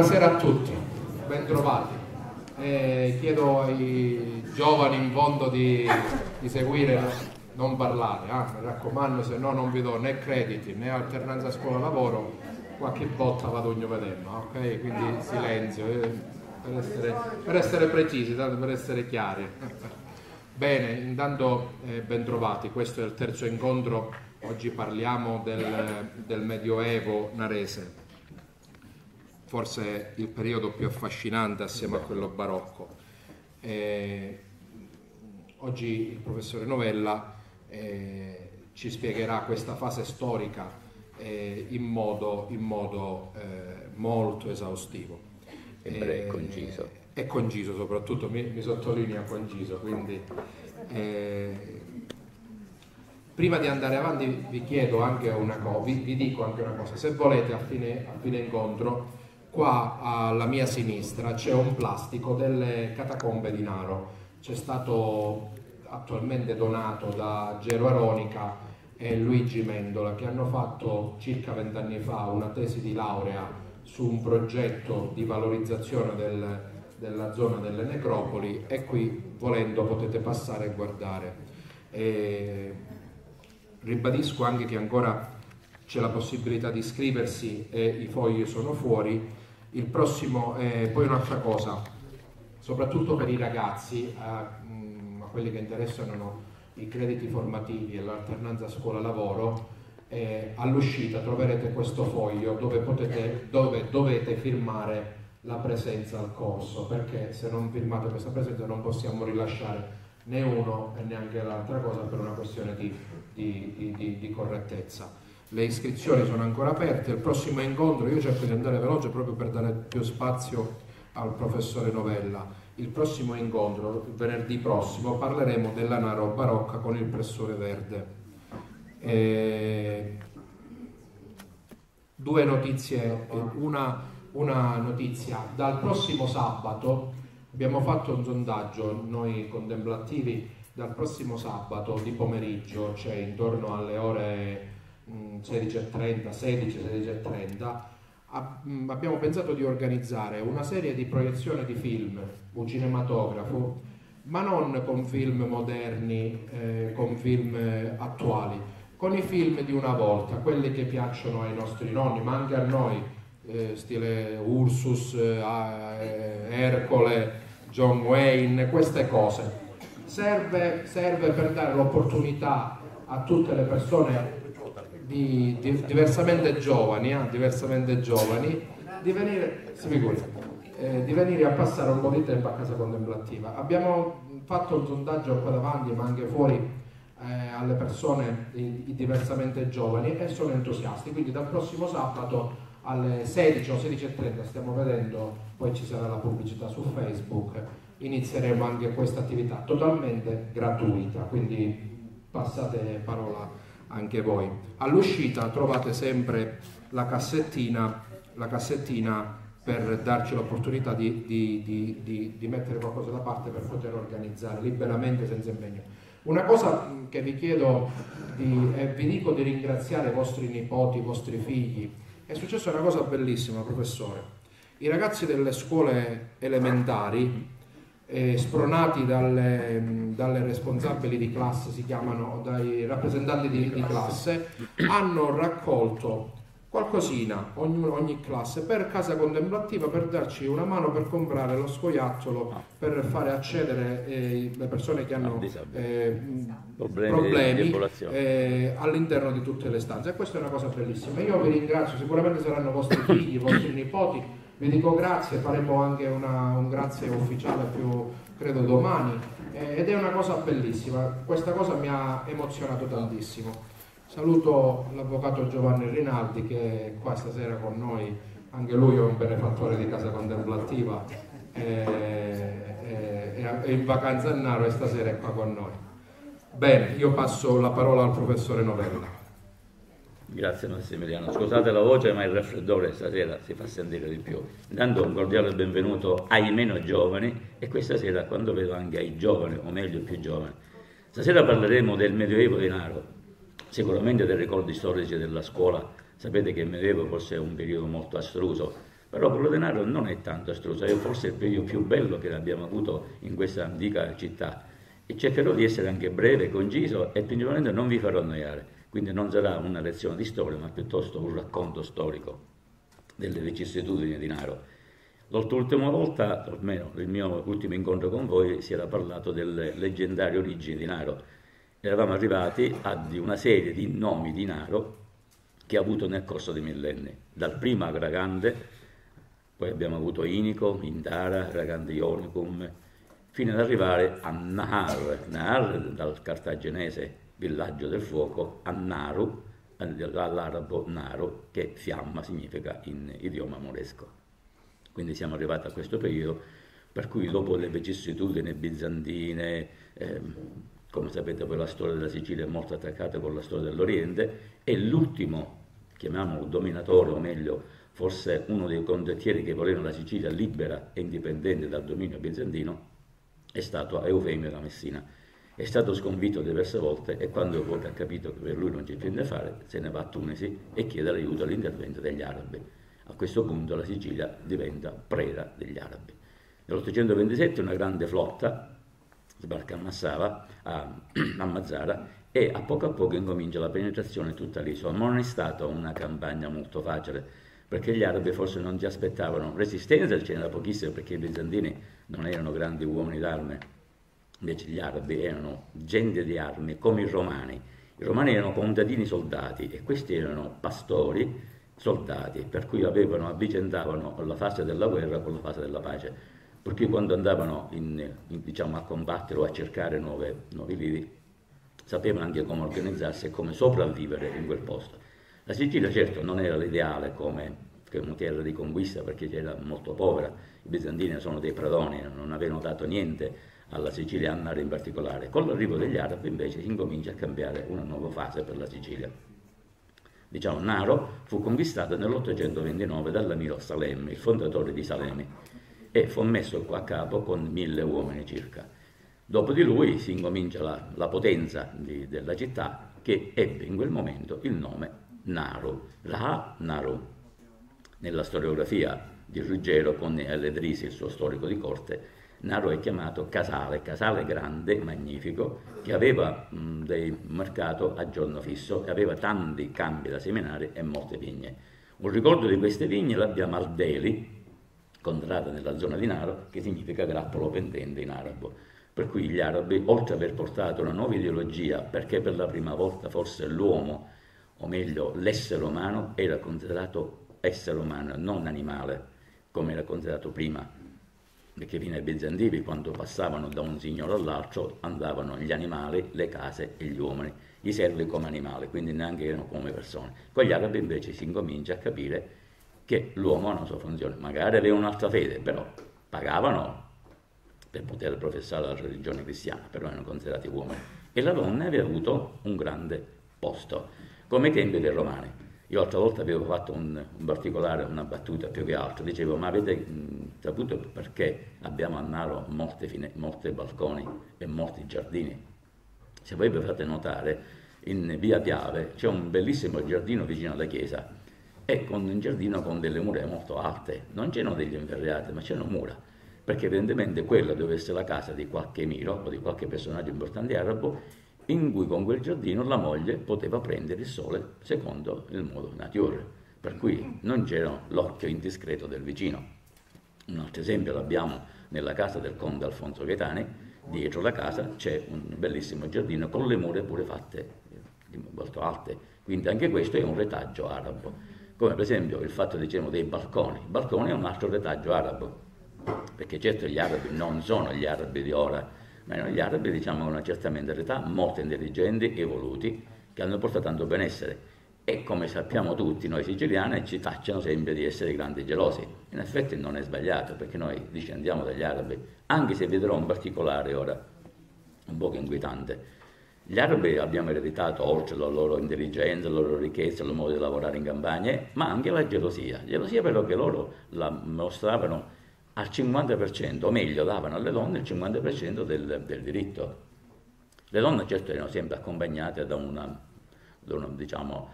Buonasera a tutti, bentrovati. Eh, chiedo ai giovani in fondo di, di seguire, non parlare, eh? mi raccomando, se no non vi do né crediti né alternanza scuola-lavoro, qualche volta vado ognuno vedendo, ok? Quindi silenzio, eh, per, essere, per essere precisi, per essere chiari. Bene, intanto eh, bentrovati, questo è il terzo incontro, oggi parliamo del, del Medioevo narese forse il periodo più affascinante assieme a quello barocco. Eh, oggi il professore Novella eh, ci spiegherà questa fase storica eh, in modo, in modo eh, molto esaustivo. E eh, conciso. E conciso soprattutto, mi, mi sottolinea conciso, quindi eh, prima di andare avanti vi chiedo anche una cosa, vi, vi, dico anche una cosa, se volete a fine, a fine incontro Qua alla mia sinistra c'è un plastico delle catacombe di Naro, c'è stato attualmente donato da Gero Aronica e Luigi Mendola che hanno fatto circa vent'anni fa una tesi di laurea su un progetto di valorizzazione del, della zona delle necropoli e qui volendo potete passare e guardare. E ribadisco anche che ancora c'è la possibilità di iscriversi e i fogli sono fuori il prossimo, eh, poi un'altra cosa, soprattutto per i ragazzi, a, mm, a quelli che interessano i crediti formativi e l'alternanza scuola-lavoro, eh, all'uscita troverete questo foglio dove, potete, dove dovete firmare la presenza al corso, perché se non firmate questa presenza non possiamo rilasciare né uno e neanche l'altra cosa per una questione di, di, di, di correttezza le iscrizioni sono ancora aperte, il prossimo incontro, io cerco di andare veloce proprio per dare più spazio al professore Novella, il prossimo incontro, venerdì prossimo, parleremo della Naro barocca con il pressore verde. E... Due notizie, una, una notizia, dal prossimo sabato abbiamo fatto un sondaggio, noi contemplativi, dal prossimo sabato di pomeriggio, cioè intorno alle ore 16.30, 16, 16.30, abbiamo pensato di organizzare una serie di proiezioni di film, un cinematografo, ma non con film moderni, eh, con film attuali, con i film di una volta, quelli che piacciono ai nostri nonni, ma anche a noi, eh, stile Ursus, eh, Ercole, John Wayne, queste cose. Serve, serve per dare l'opportunità a tutte le persone di, di, diversamente giovani, eh, diversamente giovani di, venire, eh, di venire a passare un po' di tempo a casa contemplativa. Abbiamo fatto un sondaggio qua davanti ma anche fuori eh, alle persone diversamente giovani e sono entusiasti, quindi dal prossimo sabato alle 16 o 16.30 stiamo vedendo, poi ci sarà la pubblicità su Facebook, inizieremo anche questa attività totalmente gratuita, quindi passate parola anche voi. All'uscita trovate sempre la cassettina, la cassettina per darci l'opportunità di, di, di, di, mettere qualcosa da parte per poter organizzare liberamente senza impegno. Una cosa che vi chiedo e vi dico di ringraziare i vostri nipoti, i vostri figli, è successa una cosa bellissima, professore. I ragazzi delle scuole elementari eh, spronati dalle, dalle, responsabili di classe, si chiamano dai rappresentanti di, di classe, hanno raccolto qualcosina, ognuno, ogni classe, per casa contemplativa, per darci una mano per comprare lo scoiattolo, per fare accedere eh, le persone che hanno eh, problemi, problemi eh, all'interno di tutte le stanze. E questa è una cosa bellissima. Io vi ringrazio, sicuramente saranno vostri figli, vostri nipoti, vi dico grazie, faremo anche una, un grazie ufficiale più credo domani eh, ed è una cosa bellissima, questa cosa mi ha emozionato tantissimo. Saluto l'avvocato Giovanni Rinaldi che è qua stasera con noi, anche lui è un benefattore di Casa Contemplativa, è, è, è in vacanza a Naro e stasera è qua con noi. Bene, io passo la parola al professore Novella. Grazie Massimiliano. Scusate la voce, ma il raffreddore stasera si fa sentire di più. Intanto un cordiale benvenuto ai meno giovani e questa sera quando vedo anche ai giovani, o meglio più giovani. Stasera parleremo del Medioevo di Naro, sicuramente dei ricordi storici della scuola. Sapete che il Medioevo forse è un periodo molto astruso, Però quello denaro non è tanto astruso, è forse il periodo più bello che abbiamo avuto in questa antica città. E cercherò di essere anche breve, conciso e principalmente non vi farò annoiare. Quindi non sarà una lezione di storia, ma piuttosto un racconto storico delle vicissitudini di Naro. L'ultima volta, almeno il mio ultimo incontro con voi, si era parlato delle leggendarie origini di Naro. Eravamo arrivati a una serie di nomi di Naro che ha avuto nel corso dei millenni, dal primo Agragande, poi abbiamo avuto Inico, Indara, Agragande Ionicum, fino ad arrivare a Nahar, Nahar dal cartagenese villaggio del fuoco, a Naru, dall'arabo Naru, che fiamma significa in idioma moresco. Quindi siamo arrivati a questo periodo, per cui dopo le vicissitudini bizantine, eh, come sapete poi la storia della Sicilia è molto attaccata con la storia dell'Oriente, e l'ultimo, chiamiamolo dominatore, o meglio, forse uno dei condottieri che volevano la Sicilia libera e indipendente dal dominio bizantino, è stato Eufemio da Messina. È stato sconfitto diverse volte e quando poi ha capito che per lui non c'è più da fare, se ne va a Tunisi e chiede l'aiuto all'intervento degli arabi. A questo punto la Sicilia diventa preda degli arabi. Nell'827 una grande flotta sbarca a Massava, a, a Mazzara, e a poco a poco incomincia la penetrazione in tutta l'isola. Ma non è stata una campagna molto facile, perché gli arabi forse non si aspettavano resistenza, ce n'era pochissima perché i bizantini non erano grandi uomini d'arme, invece gli arabi erano gente di armi come i romani. I romani erano contadini soldati e questi erano pastori soldati, per cui avevano, avvicendavano la fase della guerra con la fase della pace, per cui quando andavano in, in, diciamo, a combattere o a cercare nuove, nuovi vivi, sapevano anche come organizzarsi e come sopravvivere in quel posto. La Sicilia certo non era l'ideale come terra di conquista perché era molto povera, i bizantini sono dei pradoni, non avevano dato niente alla Sicilia annare in particolare. Con l'arrivo degli arabi invece si incomincia a cambiare una nuova fase per la Sicilia diciamo, Naro fu conquistato nell'829 dall'Amiro Salem, il fondatore di Salemi, e fu messo a capo con mille uomini circa. Dopo di lui si incomincia la, la potenza di, della città che ebbe in quel momento il nome Naru, Ra Naru. Nella storiografia di Ruggero con Eledrisi, il suo storico di corte, Naro è chiamato casale, casale grande, magnifico, che aveva mh, dei mercato a giorno fisso e aveva tanti campi da seminare e molte vigne. Un ricordo di queste vigne l'abbiamo al Deli, contrada nella zona di Naro, che significa grappolo pendente in arabo. Per cui gli arabi, oltre ad aver portato una nuova ideologia, perché per la prima volta forse l'uomo, o meglio l'essere umano, era considerato essere umano, non animale, come era considerato prima, perché fino ai bizantini quando passavano da un signore all'altro andavano gli animali, le case e gli uomini, i servi come animali, quindi neanche erano come persone. Con gli arabi invece si incomincia a capire che l'uomo ha una sua funzione, magari aveva un'altra fede, però pagavano per poter professare la religione cristiana, però erano considerati uomini. E la donna aveva avuto un grande posto, come i tempi dei romani. Io l'altra volta avevo fatto un, un, particolare, una battuta più che altro, dicevo ma avete mh, saputo perché abbiamo a Naro molte balconi e molti giardini? Se voi vi fate notare, in via Piave c'è un bellissimo giardino vicino alla chiesa e con un giardino con delle mura molto alte, non c'erano degli inverriati ma c'erano mura, perché evidentemente quella doveva essere la casa di qualche emiro o di qualche personaggio importante arabo in cui con quel giardino la moglie poteva prendere il sole secondo il modo naturale, per cui non c'era l'occhio indiscreto del vicino. Un altro esempio l'abbiamo nella casa del conte Alfonso Gaetani, dietro la casa c'è un bellissimo giardino con le mura pure fatte molto alte, quindi anche questo è un retaggio arabo, come per esempio il fatto diciamo, dei balconi, il balcone è un altro retaggio arabo, perché certo gli arabi non sono gli arabi di ora, ma gli arabi diciamo una certa mentalità, molto intelligenti, evoluti, che hanno portato tanto benessere. E come sappiamo tutti, noi siciliani ci tacciano sempre di essere grandi gelosi. In effetti non è sbagliato, perché noi discendiamo dagli arabi, anche se vedrò un particolare ora, un po' inquietante. Gli arabi abbiamo ereditato, oltre la loro intelligenza, la loro ricchezza, il modo di lavorare in campagne, ma anche la gelosia. Gelosia però che loro la mostravano al 50%, o meglio davano alle donne il 50% del, del diritto. Le donne certo erano sempre accompagnate da una, da una diciamo,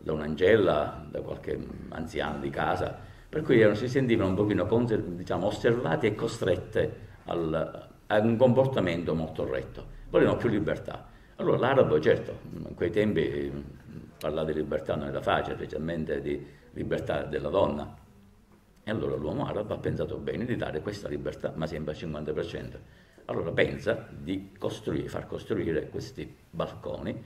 da un'angella, da qualche anziano di casa, per cui erano, si sentivano un pochino diciamo, osservate e costrette al, a un comportamento molto retto, volevano più libertà. Allora l'arabo, certo, in quei tempi parlare di libertà non era facile, specialmente di libertà della donna. E allora l'uomo arabo ha pensato bene di dare questa libertà, ma sempre al 50%. Allora pensa di costruire, far costruire questi balconi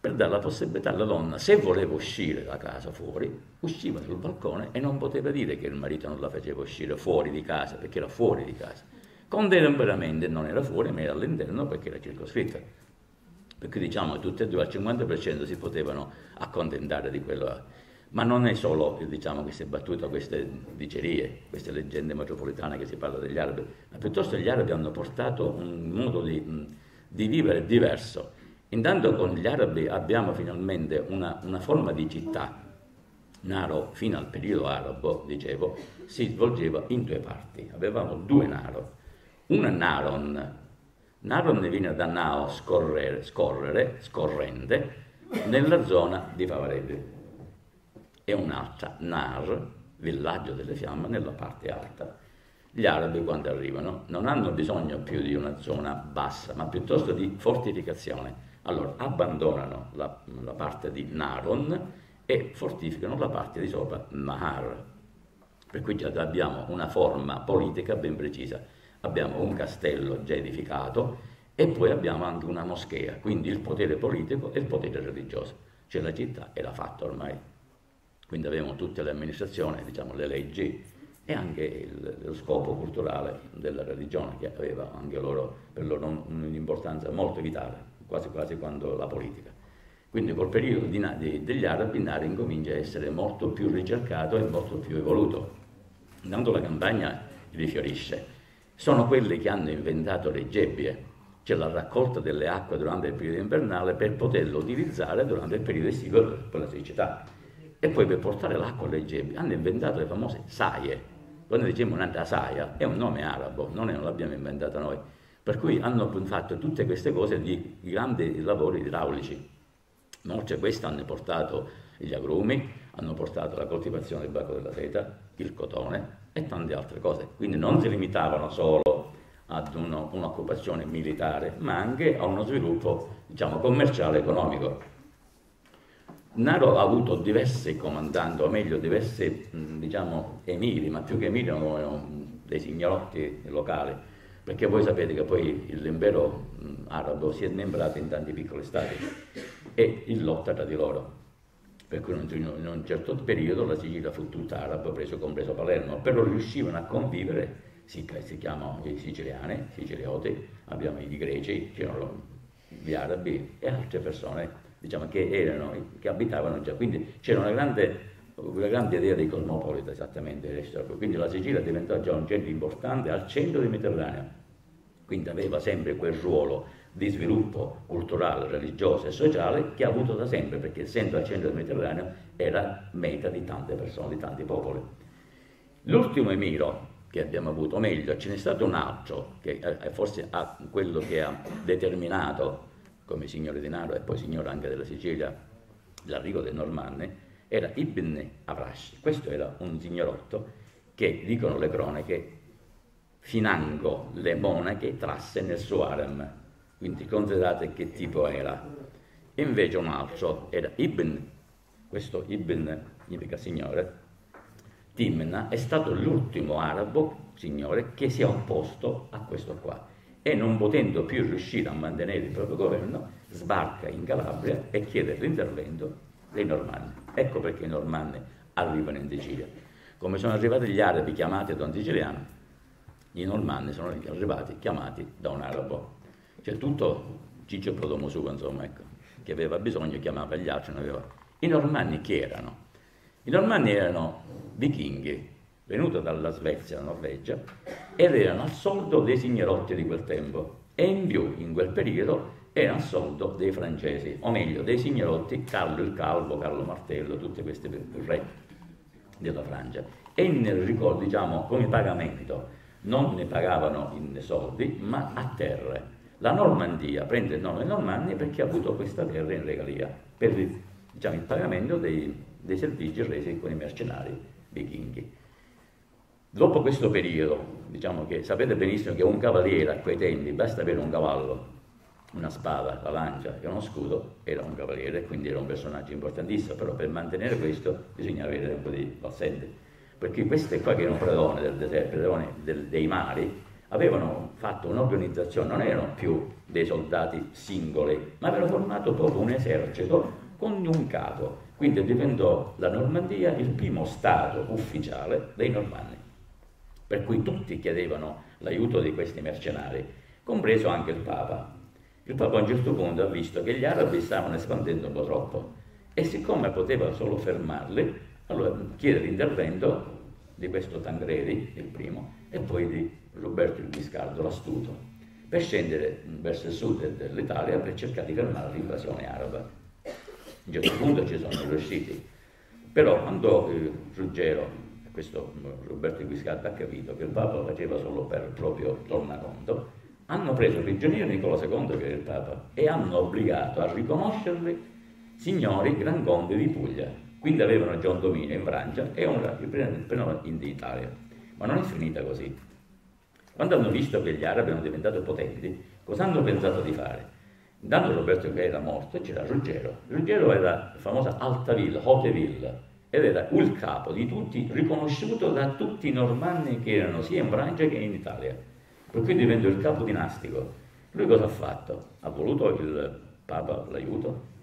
per dare la possibilità alla donna, se voleva uscire da casa fuori, usciva sul balcone e non poteva dire che il marito non la faceva uscire fuori di casa, perché era fuori di casa. Contemporaneamente non era fuori, ma era all'interno perché era circoscritta. Perché diciamo che tutte e due al 50% si potevano accontentare di quello. Ma non è solo diciamo, che si è battuta queste dicerie, queste leggende metropolitane che si parla degli arabi, ma piuttosto gli arabi hanno portato un modo di, di vivere diverso. Intanto con gli arabi abbiamo finalmente una, una forma di città. Naro, fino al periodo arabo, dicevo, si svolgeva in due parti. Avevamo due Naro. Una Naron, Naron viene da Nao, scorrere, scorrere, scorrente, nella zona di Favarelli e un'altra Nar, villaggio delle fiamme, nella parte alta. Gli arabi quando arrivano non hanno bisogno più di una zona bassa, ma piuttosto di fortificazione. Allora abbandonano la, la parte di Naron e fortificano la parte di sopra, Nahar. Per cui già abbiamo una forma politica ben precisa. Abbiamo un castello già edificato e poi abbiamo anche una moschea, quindi il potere politico e il potere religioso. Cioè la città era fatta ormai. Quindi avevamo tutte le amministrazioni, diciamo, le leggi e anche il, lo scopo culturale della religione che aveva anche loro, per loro un'importanza molto vitale, quasi quasi quando la politica. Quindi col periodo di, di, degli arabi Nari incomincia a essere molto più ricercato e molto più evoluto. Intanto la campagna rifiorisce. Sono quelli che hanno inventato le gebbie, cioè la raccolta delle acque durante il periodo invernale per poterlo utilizzare durante il periodo estivo per la siccità e poi per portare l'acqua alle gebbie hanno inventato le famose saie. Quando diciamo un'altra saia è un nome arabo, non, è, non l'abbiamo inventata noi. Per cui hanno fatto tutte queste cose di grandi lavori idraulici. Oltre a questo hanno portato gli agrumi, hanno portato la coltivazione del bacco della seta, il cotone e tante altre cose. Quindi non si limitavano solo ad uno, un'occupazione militare, ma anche a uno sviluppo diciamo, commerciale e economico. Naro ha avuto diversi comandanti, o meglio diversi diciamo, emiri, ma più che emiri erano dei signorotti locali, perché voi sapete che poi l'impero arabo si è membrato in tanti piccoli stati e in lotta tra di loro. Per cui in un certo periodo la Sicilia fu tutta araba, preso compreso Palermo, però riuscivano a convivere, si, si chiamano i siciliani, sicilioti, abbiamo i greci, gli arabi e altre persone diciamo, che, erano, che abitavano già. Quindi c'era una grande, una grande idea di cosmopolita esattamente. Quindi la Sicilia diventò già un centro importante al centro del Mediterraneo. Quindi aveva sempre quel ruolo di sviluppo culturale, religioso e sociale che ha avuto da sempre, perché essendo al centro del Mediterraneo era meta di tante persone, di tanti popoli. L'ultimo emiro che abbiamo avuto, o meglio, ce n'è stato un altro, che è forse quello che ha determinato come signore di Naro e poi signore anche della Sicilia, l'arrivo dei Normanni, era Ibn Avrash. Questo era un signorotto che, dicono le cronache, financo le monache trasse nel suo harem. Quindi considerate che tipo era. Invece un altro era Ibn, questo Ibn significa signore, Timna è stato l'ultimo arabo signore che si è opposto a questo qua e non potendo più riuscire a mantenere il proprio governo, sbarca in Calabria e chiede l'intervento dei normanni. Ecco perché i normanni arrivano in Sicilia. Come sono arrivati gli arabi chiamati da un siciliano, i normanni sono arrivati chiamati da un arabo. Cioè tutto Ciccio Prodomosugo, insomma, ecco, che aveva bisogno chiamava gli altri. I normanni chi erano? I normanni erano vichinghi, venuto dalla Svezia, dalla Norvegia, ed erano al soldo dei signorotti di quel tempo e in più in quel periodo erano al soldo dei francesi, o meglio dei signorotti Carlo il Calvo, Carlo Martello, tutti questi re della Francia. E nel ricordo, diciamo, come pagamento, non ne pagavano in soldi, ma a terre. La Normandia prende il nome Normanni perché ha avuto questa terra in regalia per diciamo, il pagamento dei, dei servizi resi con i mercenari vichinghi. Dopo questo periodo, diciamo che sapete benissimo che un cavaliere a quei tempi basta avere un cavallo, una spada, la lancia e uno scudo, era un cavaliere, quindi era un personaggio importantissimo, però per mantenere questo bisogna avere un po' di paziente, perché queste qua che erano predone del deserto, predone del, dei mari, avevano fatto un'organizzazione, non erano più dei soldati singoli, ma avevano formato proprio un esercito con un capo, quindi diventò la Normandia il primo stato ufficiale dei normanni per cui tutti chiedevano l'aiuto di questi mercenari, compreso anche il Papa. Il Papa a un certo punto ha visto che gli arabi stavano espandendo un po' troppo e siccome poteva solo fermarli, allora chiede l'intervento di questo Tangredi, il primo, e poi di Roberto il Biscardo, l'astuto, per scendere verso il sud dell'Italia per cercare di fermare l'invasione araba. A un certo punto ci sono riusciti, però quando eh, Ruggero questo Roberto Guiscarda ha capito che il Papa faceva solo per proprio tornaconto, hanno preso prigioniero Nicola II, che era il Papa, e hanno obbligato a riconoscerli signori Gran Conte di Puglia. Quindi avevano già un dominio in Francia e un prendevano in Italia. Ma non è finita così. Quando hanno visto che gli arabi erano diventati potenti, cosa hanno pensato di fare? Intanto Roberto che era morto c'era Ruggero. Ruggero era la famosa Altaville, Hauteville, ed era il capo di tutti, riconosciuto da tutti i normanni che erano sia in Francia che in Italia. Per cui diventa il capo dinastico. Lui cosa ha fatto? Ha voluto il Papa l'aiuto?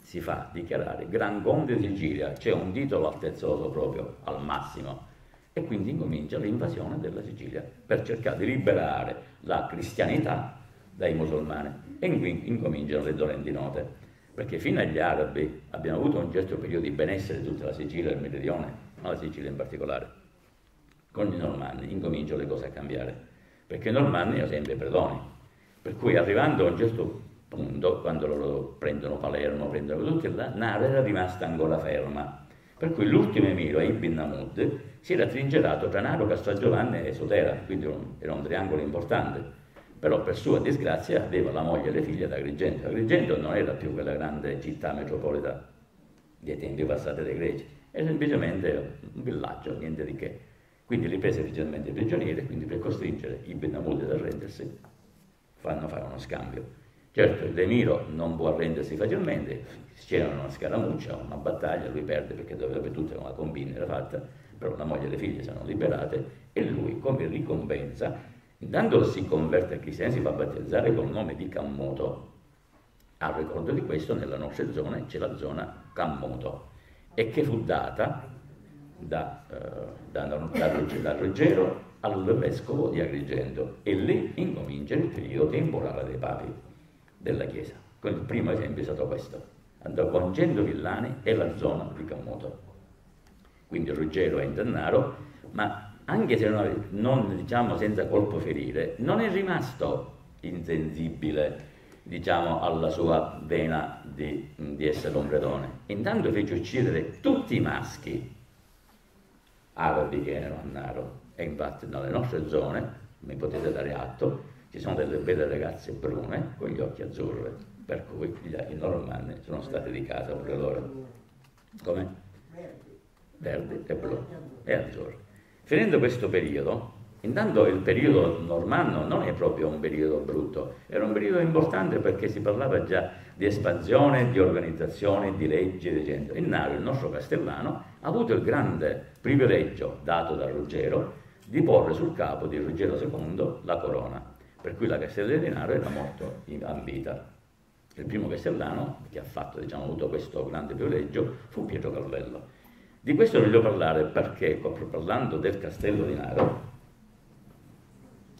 Si fa dichiarare Gran Conte Sicilia, c'è un titolo altezzoso proprio al massimo. E quindi incomincia l'invasione della Sicilia per cercare di liberare la cristianità dai musulmani. E incominciano le dolenti note perché fino agli arabi abbiamo avuto un certo periodo di benessere tutta la Sicilia e il meridione, ma la Sicilia in particolare. Con i normanni incominciano le cose a cambiare, perché i normanni hanno sempre predoni, per cui arrivando a un certo punto, quando loro prendono Palermo, prendono tutto, la nave era rimasta ancora ferma, per cui l'ultimo emiro, Ibn Namud, si era tringerato tra Naro, Castelgiovanni e Sotera, quindi era un triangolo importante però per sua disgrazia aveva la moglie e le figlie ad Agrigento. Agrigento non era più quella grande città metropolitana dei tempi passati dai greci, era semplicemente un villaggio, niente di che. Quindi li prese ufficialmente prigionieri, quindi per costringere i Benamudi ad arrendersi, fanno fare uno scambio. Certo, l'Emiro non può arrendersi facilmente, c'era una scaramuccia, una battaglia, lui perde perché doveva tutta una combina era fatta, però la moglie e le figlie sono liberate e lui come ricompensa Intanto si converte al cristianesimo, si fa battezzare col nome di Cammoto. A ricordo di questo, nella nostra zona c'è la zona Cammoto, e che fu data da, eh, da, da, da Ruggero al vescovo di Agrigento e lì incomincia il periodo temporale dei papi della Chiesa. Il primo esempio è stato questo, andò con 100 villani e la zona di Cammoto. Quindi Ruggero è in denaro, ma anche se non, non diciamo senza colpo ferire, non è rimasto insensibile diciamo, alla sua vena di, di essere un predone. Intanto fece uccidere tutti i maschi arabi che erano a Naro e infatti nelle nostre zone, mi potete dare atto, ci sono delle belle ragazze brune con gli occhi azzurri, per cui i normanni sono stati di casa pure loro. Come? Verdi e blu e azzurri. Finendo questo periodo, intanto il periodo normanno non è proprio un periodo brutto, era un periodo importante perché si parlava già di espansione, di organizzazione, di leggi di gente. Il Naro, il nostro castellano, ha avuto il grande privilegio dato da Ruggero di porre sul capo di Ruggero II la corona, per cui la Castellana di Naro era morto in vita. Il primo castellano che ha fatto, diciamo, avuto questo grande privilegio fu Pietro Calvello. Di questo voglio parlare perché, parlando del castello di Naro,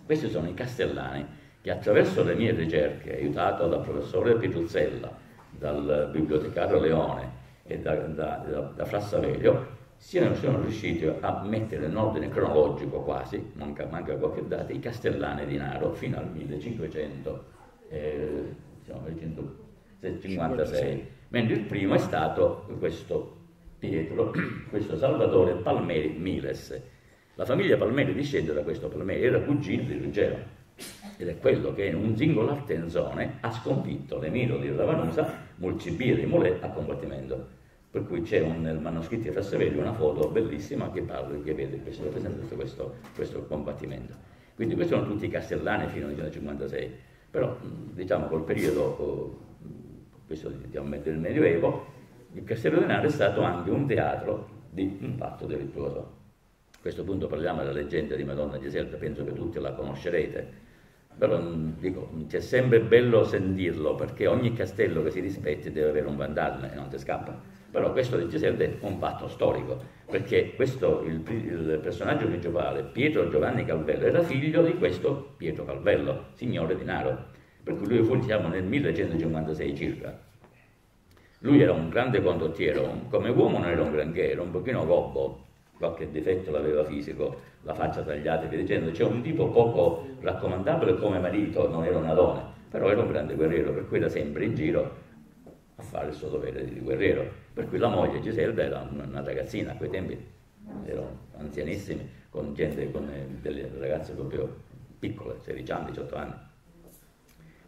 questi sono i castellani che attraverso le mie ricerche, aiutato dal professore Pitruzzella, dal bibliotecario Leone e da, da, da, da Frassavelio, siano, siano, riusciti a mettere in ordine cronologico quasi, manca, manca qualche data, i castellani di Naro fino al 1556, eh, mentre il primo è stato questo Pietro, questo Salvatore Palmeri Miles. La famiglia Palmeri discende da questo Palmeri, era cugino di Ruggero ed è quello che in un singolar tenzone ha sconfitto l'emiro di Ravanusa, Mulcibia di Molè, a combattimento. per cui c'è nel manoscritto di Frassavelli una foto bellissima che parla, che vede questo, rappresenta questo, questo combattimento. Quindi questi sono tutti castellani fino al 1956, però diciamo col periodo questo diciamo, del Medioevo, il Castello Denaro è stato anche un teatro di un patto delittuoso. A questo punto parliamo della leggenda di Madonna Giselda, penso che tutti la conoscerete, però dico, c'è sempre bello sentirlo perché ogni castello che si rispetti deve avere un vandaggio e non ti scappa. Però questo di Giselde è un fatto storico, perché questo, il, il, personaggio principale, Pietro Giovanni Calvello, era figlio di questo Pietro Calvello, signore di Naro. Per cui lui fu, diciamo, nel 1156 circa. Lui era un grande condottiero, come uomo non era un granché, era un pochino gobbo, qualche difetto l'aveva fisico, la faccia tagliata e via dicendo, c'è un tipo poco raccomandabile come marito, non era una donna, però era un grande guerriero, per cui era sempre in giro a fare il suo dovere di guerriero. Per cui la moglie Giselda era una ragazzina a quei tempi, erano anzianissimi, con gente, con eh, delle ragazze proprio piccole, 16 anni, 18 anni.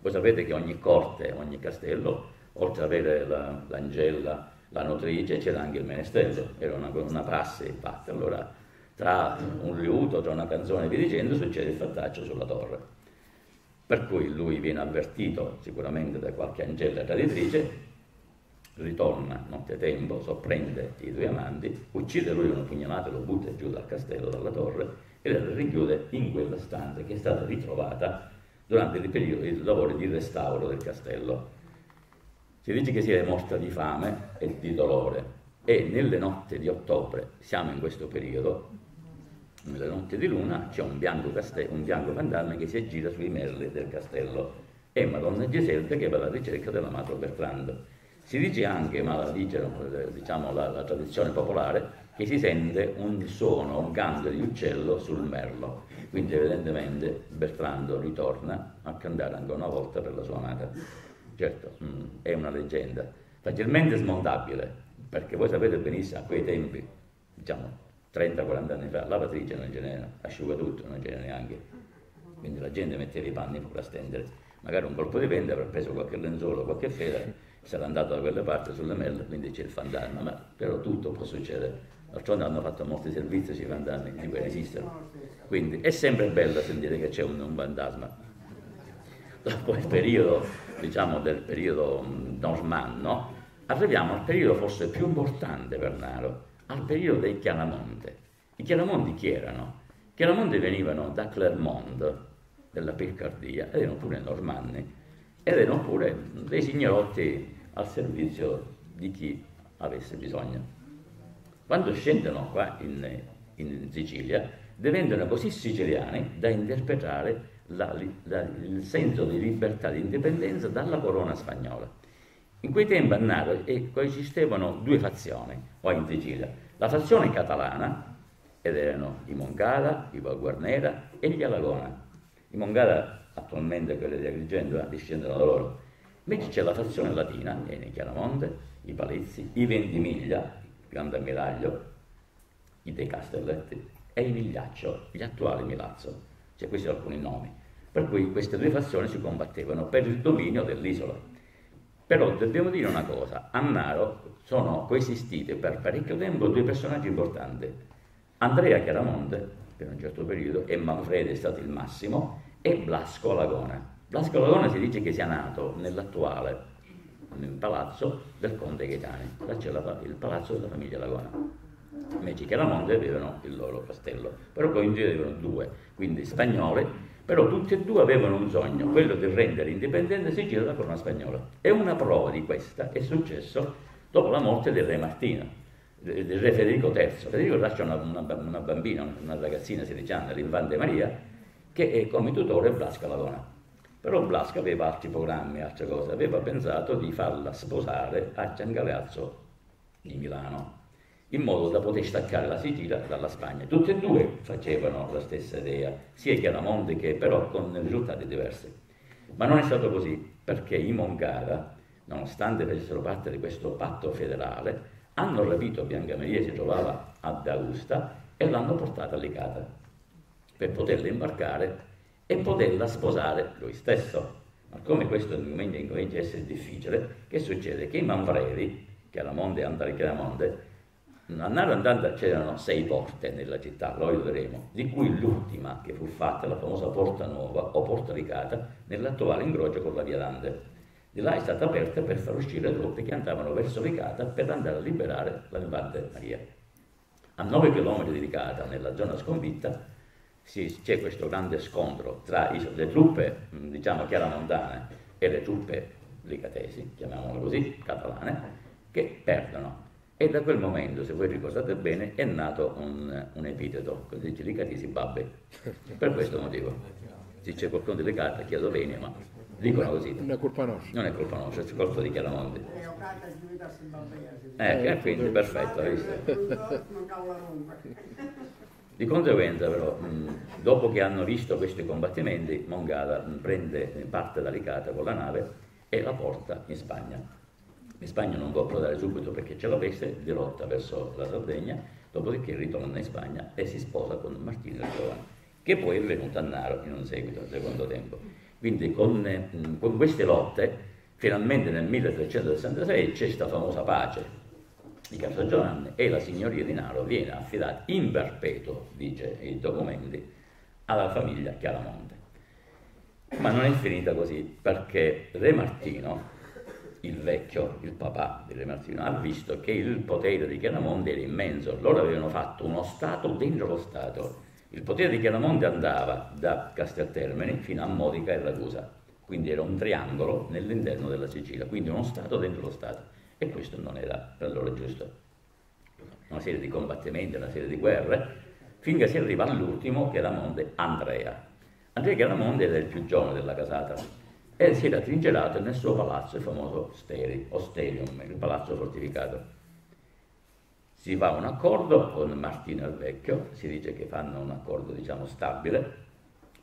Voi sapete che ogni corte, ogni castello, oltre ad avere la, l'angella, la nutrice, c'era anche il menestrello, era una, una prassi fatta. Allora, tra un liuto, tra una canzone e dicendo, succede il fattaccio sulla torre. Per cui lui viene avvertito sicuramente da qualche angella traditrice ritorna nottetempo, sorprende i due amanti, uccide lui una pugnalata lo butta giù dal castello, dalla torre, e la richiude in quella stanza che è stata ritrovata durante il periodo i lavori di restauro del castello. Si dice che sia morta di fame e di dolore e nelle notti di ottobre, siamo in questo periodo, nelle notti di luna c'è un bianco, castello, un bianco fantasma che si aggira sui merli del castello e Madonna Giselda che va alla ricerca dell'amato Bertrando si dice anche, ma la dice diciamo, la, la, tradizione popolare, che si sente un suono, un canto di uccello sul merlo. Quindi evidentemente Bertrando ritorna a cantare ancora una volta per la sua amata. Certo, è una leggenda facilmente smontabile, perché voi sapete benissimo a quei tempi, diciamo 30-40 anni fa, lavatrice non ce n'era, asciugatutto non ce n'era neanche. Quindi la gente metteva i panni per stendere. Magari un colpo di vento avrà preso qualche lenzuolo, qualche fede sarà andato da quelle parti sulle mele, quindi c'è il fantasma, ma però tutto può succedere. D'altronde hanno fatto molti servizi sui fantasmi, di cui esistono. Quindi è sempre bello sentire che c'è un, un fantasma. Dopo il periodo, diciamo, del periodo normanno, arriviamo al periodo forse più importante per Naro, al periodo dei Chiaramonte. I Chiaramonti chi erano? I Chiaramonti venivano da Clermont, della Piccardia, ed erano pure normanni, ed erano pure dei signorotti al servizio di chi avesse bisogno. Quando scendono qua in, in Sicilia, diventano così siciliani da interpretare la, la, il senso di libertà, di indipendenza dalla corona spagnola. In quei tempi a Naro coesistevano due fazioni, qua in Sicilia, la fazione catalana, ed erano i Moncada, i Valguarnera e gli Alagona. I Moncada, attualmente quelli di Agrigento, discendono da loro, Invece c'è la fazione latina, e nei Chiaramonte, i Palizzi, i Ventimiglia, il Grande Ammiraglio, i De Castelletti e i Migliaccio, gli attuali Milazzo. C'è questi alcuni nomi. Per cui queste due fazioni si combattevano per il dominio dell'isola. Però dobbiamo dire una cosa, a Naro sono coesistiti per parecchio tempo due personaggi importanti. Andrea Chiaramonte, per un certo periodo, e Manfredi è stato il massimo, e Blasco Lagona. Blasco Ladona si dice che sia nato nell'attuale nel palazzo del conte Gaetani, là c'è la, il palazzo della famiglia Lagona. Invece che Chiaramonte avevano il loro castello, però coincidevano due, quindi spagnoli, però tutti e due avevano un sogno, quello di rendere indipendente Sicilia dalla corona spagnola. E una prova di questa è successo dopo la morte del re Martino, del re Federico III. Federico lascia una, una, una bambina, una ragazzina di 16 anni, l'infante Maria, che è come tutore Blasco Ladona. Però Blasco aveva altri programmi, altre cose, aveva pensato di farla sposare a Giangaleazzo di Milano, in modo da poter staccare la Sicilia dalla Spagna. Tutti e due facevano la stessa idea, sia Chiaramonte che però con risultati diversi. Ma non è stato così, perché i Moncada, nonostante facessero parte di questo patto federale, hanno rapito Biancamaria, si trovava ad Augusta, e l'hanno portata a Licata per poterla imbarcare e poterla sposare lui stesso. Ma come questo incomincia a essere difficile, che succede? Che i Manfredi, Chiaramonte e Andare Chiaramonte, a Naro Andanda c'erano sei porte nella città, lo vedremo, di cui l'ultima che fu fatta, la famosa Porta Nuova o Porta Ricata, nell'attuale incrocio con la Via Lande. Di là è stata aperta per far uscire truppe che andavano verso Ricata per andare a liberare la Levante Maria. A 9 km di Ricata, nella zona sconfitta, c'è questo grande scontro tra le truppe, diciamo, chiaramontane e le truppe ricatesi, chiamiamole così, catalane, che perdono. E da quel momento, se voi ricordate bene, è nato un, un epiteto, così dice Licatisi Babbe, per questo motivo. Se c'è qualcuno delle carte, chiedo bene, ma dicono così. Non è colpa nostra. Non è colpa nostra, è colpa di Chiaramonte. Eh, eh, quindi perfetto, hai visto? Di conseguenza però, mh, dopo che hanno visto questi combattimenti, Mongala prende parte da Licata con la nave e la porta in Spagna. In Spagna non può approdare subito perché c'è la peste, dirotta verso la Sardegna, dopodiché ritorna in Spagna e si sposa con Martino il Giovane, che poi è venuto a Naro in un seguito, al secondo tempo. Quindi con, eh, con queste lotte, finalmente nel 1366 c'è questa famosa pace di Casa Giovanni e la signoria di Naro viene affidata in perpetuo, dice i documenti, alla famiglia Chiaramonte. Ma non è finita così, perché Re Martino il vecchio, il papà di Re Martino, ha visto che il potere di Chiaramonte era immenso. Loro avevano fatto uno Stato dentro lo Stato. Il potere di Chiaramonte andava da Casteltermini fino a Modica e Ragusa, quindi era un triangolo nell'interno della Sicilia, quindi uno Stato dentro lo Stato. E questo non era per loro giusto. Una serie di combattimenti, una serie di guerre, finché si arriva all'ultimo, che era Monte Andrea. Andrea Chiaramonte era il più giovane della casata, e si era trincerato nel suo palazzo, il famoso Steri, Osterium, il palazzo fortificato. Si fa un accordo con Martino il Vecchio, si dice che fanno un accordo diciamo stabile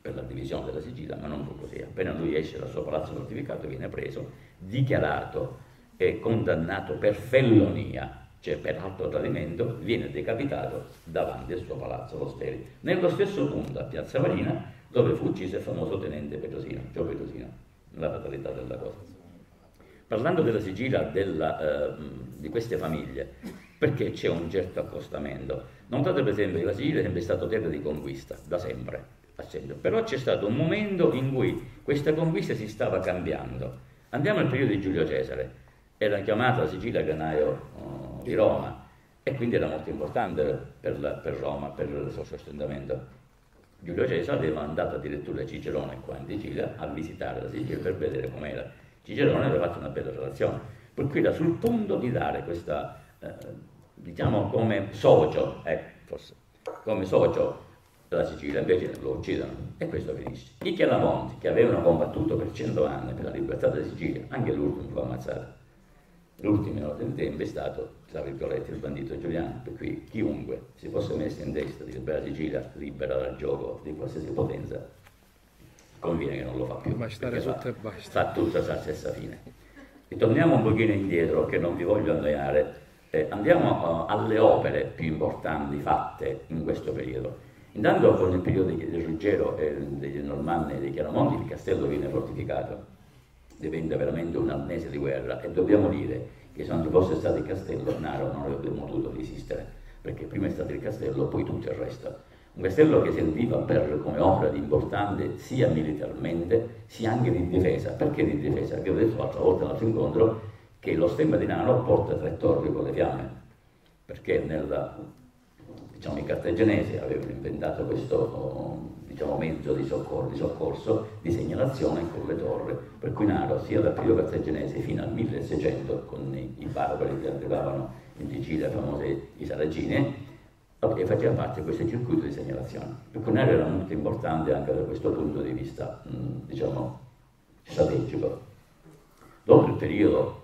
per la divisione della Sicilia, ma non fu così. Appena lui esce dal suo palazzo fortificato viene preso, dichiarato e condannato per fellonia, cioè per alto tradimento, viene decapitato davanti al suo palazzo, lo Steri, nello stesso punto a Piazza Marina dove fu ucciso il famoso tenente Petrosino, Gio Petrosino la fatalità della cosa. Parlando della Sicilia, della, eh, di queste famiglie, perché c'è un certo accostamento? Notate per esempio che la Sicilia è sempre stata terra di conquista, da sempre, però c'è stato un momento in cui questa conquista si stava cambiando. Andiamo al periodo di Giulio Cesare, era chiamata la Sicilia granaio oh, di Roma e quindi era molto importante per, la, per Roma, per il suo sostentamento. Giulio Cesare aveva mandato addirittura Cicerone qua in Sicilia a visitare la Sicilia per vedere com'era. Cicerone aveva fatto una bella relazione, per cui era sul punto di dare questa, eh, diciamo come socio, eh, forse, come socio della Sicilia, invece lo uccidono e questo finisce. I Chiaramonti, che avevano combattuto per cento anni per la libertà della Sicilia, anche l'ultimo fu ammazzato L'ultimo di tempo è stato, tra virgolette, il bandito Giuliano, per cui chiunque si fosse messo in testa di liberare Sicilia, libera dal gioco di qualsiasi potenza, conviene che non lo fa più. Ma stare sotto e basta. Fa tutta la stessa fine. E torniamo un pochino indietro, che non vi voglio annoiare, eh, andiamo uh, alle opere più importanti fatte in questo periodo. Intanto con il periodo di Ruggero e dei Normanni e dei Chiaramonti il castello viene fortificato diventa veramente un mese di guerra e dobbiamo dire che se non ci fosse stato il castello Naro non avrebbe potuto resistere perché prima è stato il castello poi tutto il resto. Un castello che serviva per, come opera di importante sia militarmente sia anche di difesa. Perché di difesa? Perché ho detto l'altra volta nell'altro incontro che lo stemma di Naro porta tre torri con le fiamme. Perché nella, diciamo, i cartagenesi avevano inventato questo diciamo, mezzo di, soccor- di, soccorso, di segnalazione con le torri, per cui Naro sia dal periodo cartaginese fino al 1600 con i, i barbari che arrivavano in Sicilia, famosi i saragini, e faceva parte di questo circuito di segnalazione. Per cui Naro era molto importante anche da questo punto di vista, mh, diciamo, strategico. Dopo il periodo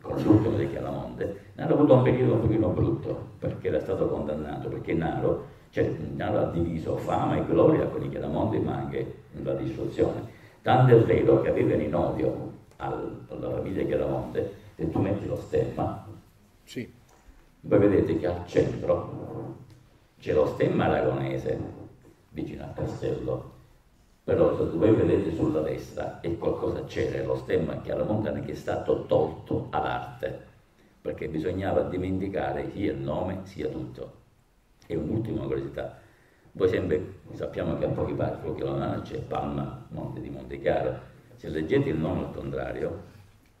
con l'ultimo di Chiaramonte, Naro ha avuto un periodo un pochino brutto perché era stato condannato, perché Naro cioè, Naro ha diviso fama e gloria con i Chiaramonti, ma anche la distruzione. Tanto è vero che avevano in odio al, alla famiglia Chiaramonte, se tu metti lo stemma, sì. voi vedete che al centro c'è lo stemma aragonese vicino al castello, però se voi vedete sulla destra e qualcosa c'era, lo stemma chiaramontano che è stato tolto all'arte perché bisognava dimenticare sia il nome sia tutto. E un'ultima curiosità, voi sempre sappiamo che a pochi passi, pochi chilometri c'è Palma, Monte di Monte Chiaro, se leggete il nome al contrario,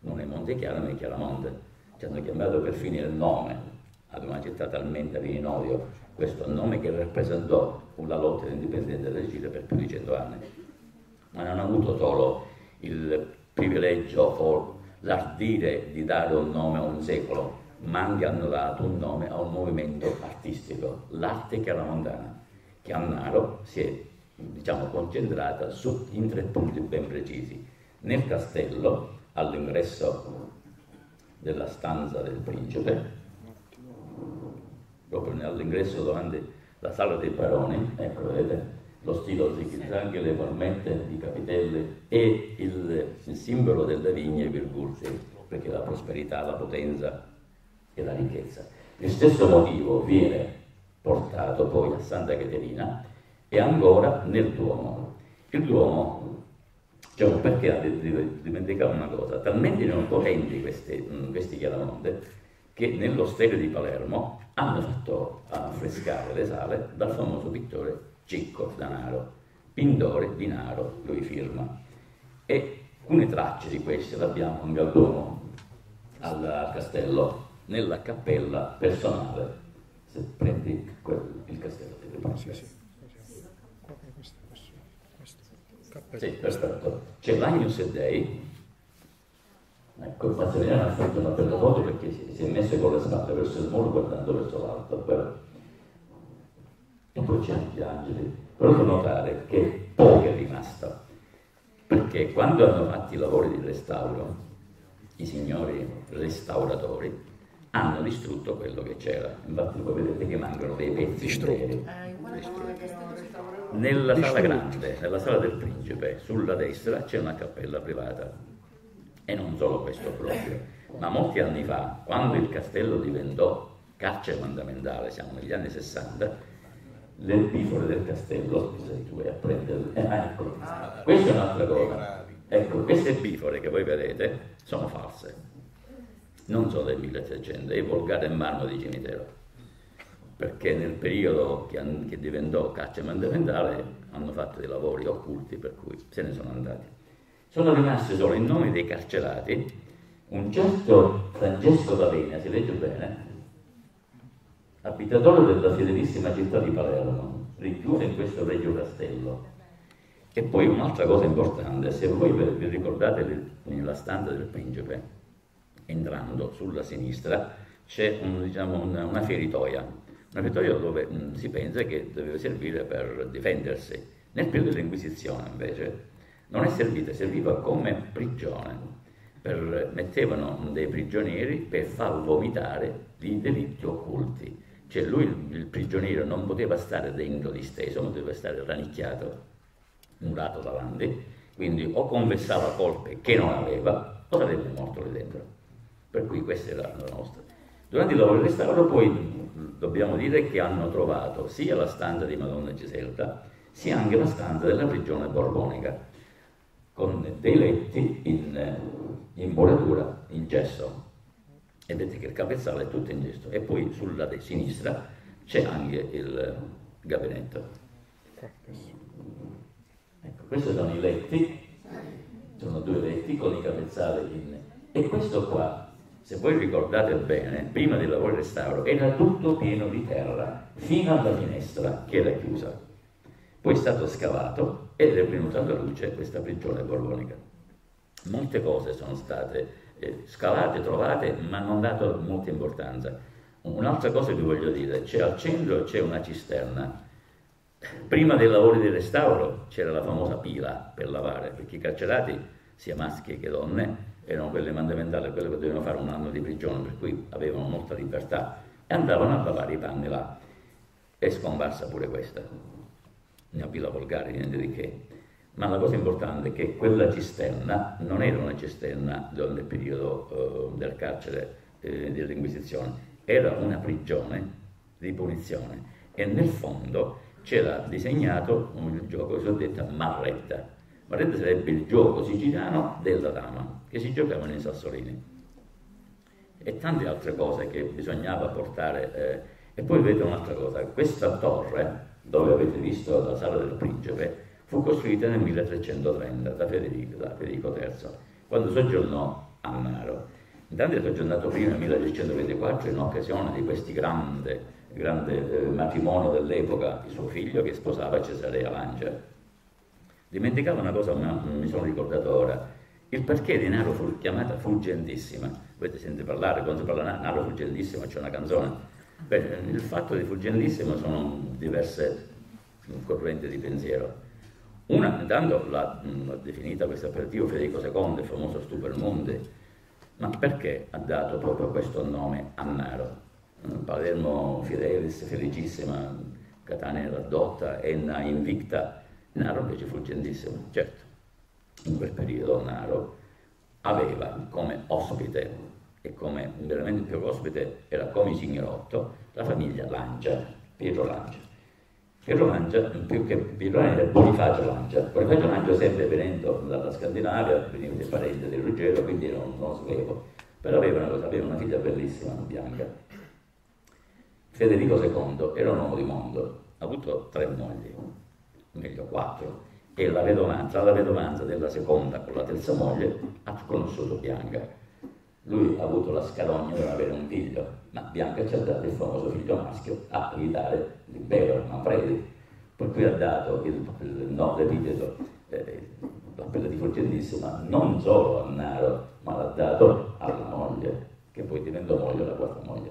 non è Monte Chiaro ma è Chiaramonte, ci hanno chiamato per finire il nome. Ad una città talmente in odio, questo nome che rappresentò la lotta dell'indipendenza del Cile per più di cento anni. Ma non ha avuto solo il privilegio o l'ardire di dare un nome a un secolo, ma anche hanno dato un nome a un movimento artistico, l'arte chiaramontana, che a Naro si è diciamo, concentrata su, in tre punti ben precisi. Nel castello, all'ingresso della stanza del principe, proprio all'ingresso davanti la sala dei baroni, ecco vedete, lo stilo zighizanghe, le palmette, i capitelli e il, il simbolo della vigna e virgulti, perché la prosperità, la potenza e la ricchezza. Il stesso motivo viene portato poi a Santa Caterina e ancora nel Duomo. Il Duomo, diciamo, perché ha dimenticato una cosa, talmente erano potenti questi, questi chiaramonte che nell'osterio di Palermo hanno fatto affrescare le sale dal famoso pittore Cicco Danaro, Pindore Dinaro, lui firma. E alcune tracce di queste l'abbiamo in Galdono al castello, nella cappella personale. Se prendi quel, il castello ti preparo. Sì, sì. Sì, perfetto. C'è l'Agnus Dei. Ecco, Massimiliano ha fatto una bella foto perché si, si è messo con le spalle verso il muro guardando verso l'alto. Però e poi c'erano gli angeli. Però devo notare che poco è rimasto, perché quando hanno fatto i lavori di restauro, i signori restauratori hanno distrutto quello che c'era. Infatti voi vedete che mancano dei pezzi interi. Nella sala grande, nella sala del principe, sulla destra c'è una cappella privata. E non solo questo proprio, ma molti anni fa, quando il castello diventò carcere fondamentale, siamo negli anni 60, le bifore del castello, se tu a prendere, eh, ecco, questa è un'altra cosa. Ecco, queste bifore che voi vedete sono false, non sono del 1600, è volgare in marmo di cimitero, perché nel periodo che, che diventò caccia mandamentale hanno fatto dei lavori occulti per cui se ne sono andati. Sono rimasti solo i nomi dei carcerati, un certo Francesco d'Avena, si legge bene, abitatore della fedelissima città di Palermo, rinchiuso in questo vecchio castello. E poi un'altra cosa importante, se voi vi ricordate nella stanza del principe, entrando sulla sinistra, c'è un, diciamo, una, una, feritoia, una feritoia dove mh, mm, si pensa che doveva servire per difendersi. Nel periodo dell'Inquisizione invece non è servita, serviva come prigione. Per, mettevano dei prigionieri per far vomitare i delitti occulti cioè lui, il prigioniero, non poteva stare dentro disteso, ma doveva stare rannicchiato, murato davanti, quindi o confessava colpe che non aveva, o sarebbe morto lì dentro. Per cui questa era la nostra. Durante il lavoro di restauro poi dobbiamo dire che hanno trovato sia la stanza di Madonna Giselta, sia anche la stanza della prigione borbonica, con dei letti in, in muratura, in gesso, e vedete che il capezzale è tutto in gesto e poi sulla sinistra c'è anche il gabinetto. Ecco, questi sono i letti, sono due letti con i capezzali in... E questo qua, se voi ricordate bene, prima del lavoro di restauro era tutto pieno di terra, fino alla finestra che era chiusa. Poi è stato scavato ed è venuta alla luce questa prigione borbonica. Molte cose sono state eh, scavate, trovate, ma non dato molta importanza. Un'altra cosa che voglio dire, c'è al centro c'è una cisterna. Prima dei lavori di restauro c'era la famosa pila per lavare, perché i carcerati, sia maschi che donne, erano quelle mandamentali, quelle che dovevano fare un anno di prigione, per cui avevano molta libertà, e andavano a lavare i panni là. È scomparsa pure questa, una pila volgare, niente di che. Ma la cosa importante è che quella cisterna non era una cisterna nel periodo uh, del carcere eh, dell'Inquisizione, era una prigione di punizione. E nel fondo c'era disegnato un gioco cosiddetta marretta. Marretta sarebbe il gioco siciliano della dama che si giocava nei sassolini. e tante altre cose che bisognava portare. Eh. E poi vedete un'altra cosa, questa torre, dove avete visto la sala del principe, fu costruita nel 1330 da Federico, da Federico III, quando soggiornò a Naro. Intanto è soggiornato prima nel 1624 in occasione di questo grande, grande eh, matrimonio dell'epoca di suo figlio che sposava Cesarea Lancia. Dimenticavo una cosa, ma mi sono ricordato ora, il perché di Naro fu chiamata Fulgentissima. Avete sentito parlare, quando si parla Naro Fulgentissima c'è una canzone. Beh, il fatto di Fulgentissima sono diverse correnti di pensiero. Una, intanto l'ha, definita questo aperitivo Federico II, il famoso Stupermonte, ma perché ha dato proprio questo nome a Naro? Palermo Fidelis, felicissima, Catania raddotta, Enna invicta, Naro invece fulgentissimo. Certo, in quel periodo Naro aveva come ospite, e come veramente più ospite era come signorotto, la famiglia Lancia, Pietro Lancia. Pietro Lancia, più che Pietro Lancia, era Bonifacio Lancia. Bonifacio Lancia sempre venendo dalla Scandinavia, veniva di parente di Ruggero, quindi non, non svevo. Però aveva una, cosa, aveva una figlia bellissima, bianca. Federico II era un uomo di mondo, ha avuto tre mogli, meglio quattro, e la vedovanza, la vedovanza della seconda con la terza moglie ha conosciuto Bianca. Lui ha avuto la scalogna di non avere un figlio, ma Bianca ci ha dato il famoso figlio maschio a evitare l'impero, Manfredi, per cui ha dato il, il no, l'epiteto, eh, l'appello di Fulgentissima, non solo a Naro, ma l'ha dato alla moglie, che poi diventò moglie la quarta moglie.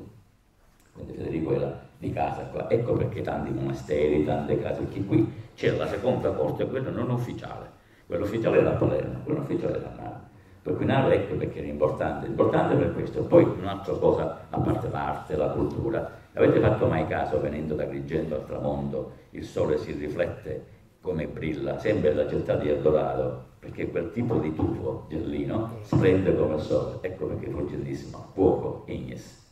Quindi Federico era di casa qua. Ecco perché tanti monasteri, tante case, perché qui c'era la seconda corte, quella non ufficiale. Quella ufficiale era Palermo, quella ufficiale era a Naro. Per cui Naro ecco perché era importante. Importante per questo. Poi un'altra cosa, a parte l'arte, la cultura, avete fatto mai caso venendo da Agrigento al tramonto, il sole si riflette come brilla, sempre la città di Eldorado, perché quel tipo di tufo giallino splende come il sole. Ecco perché fu bellissimo, fuoco, ignis,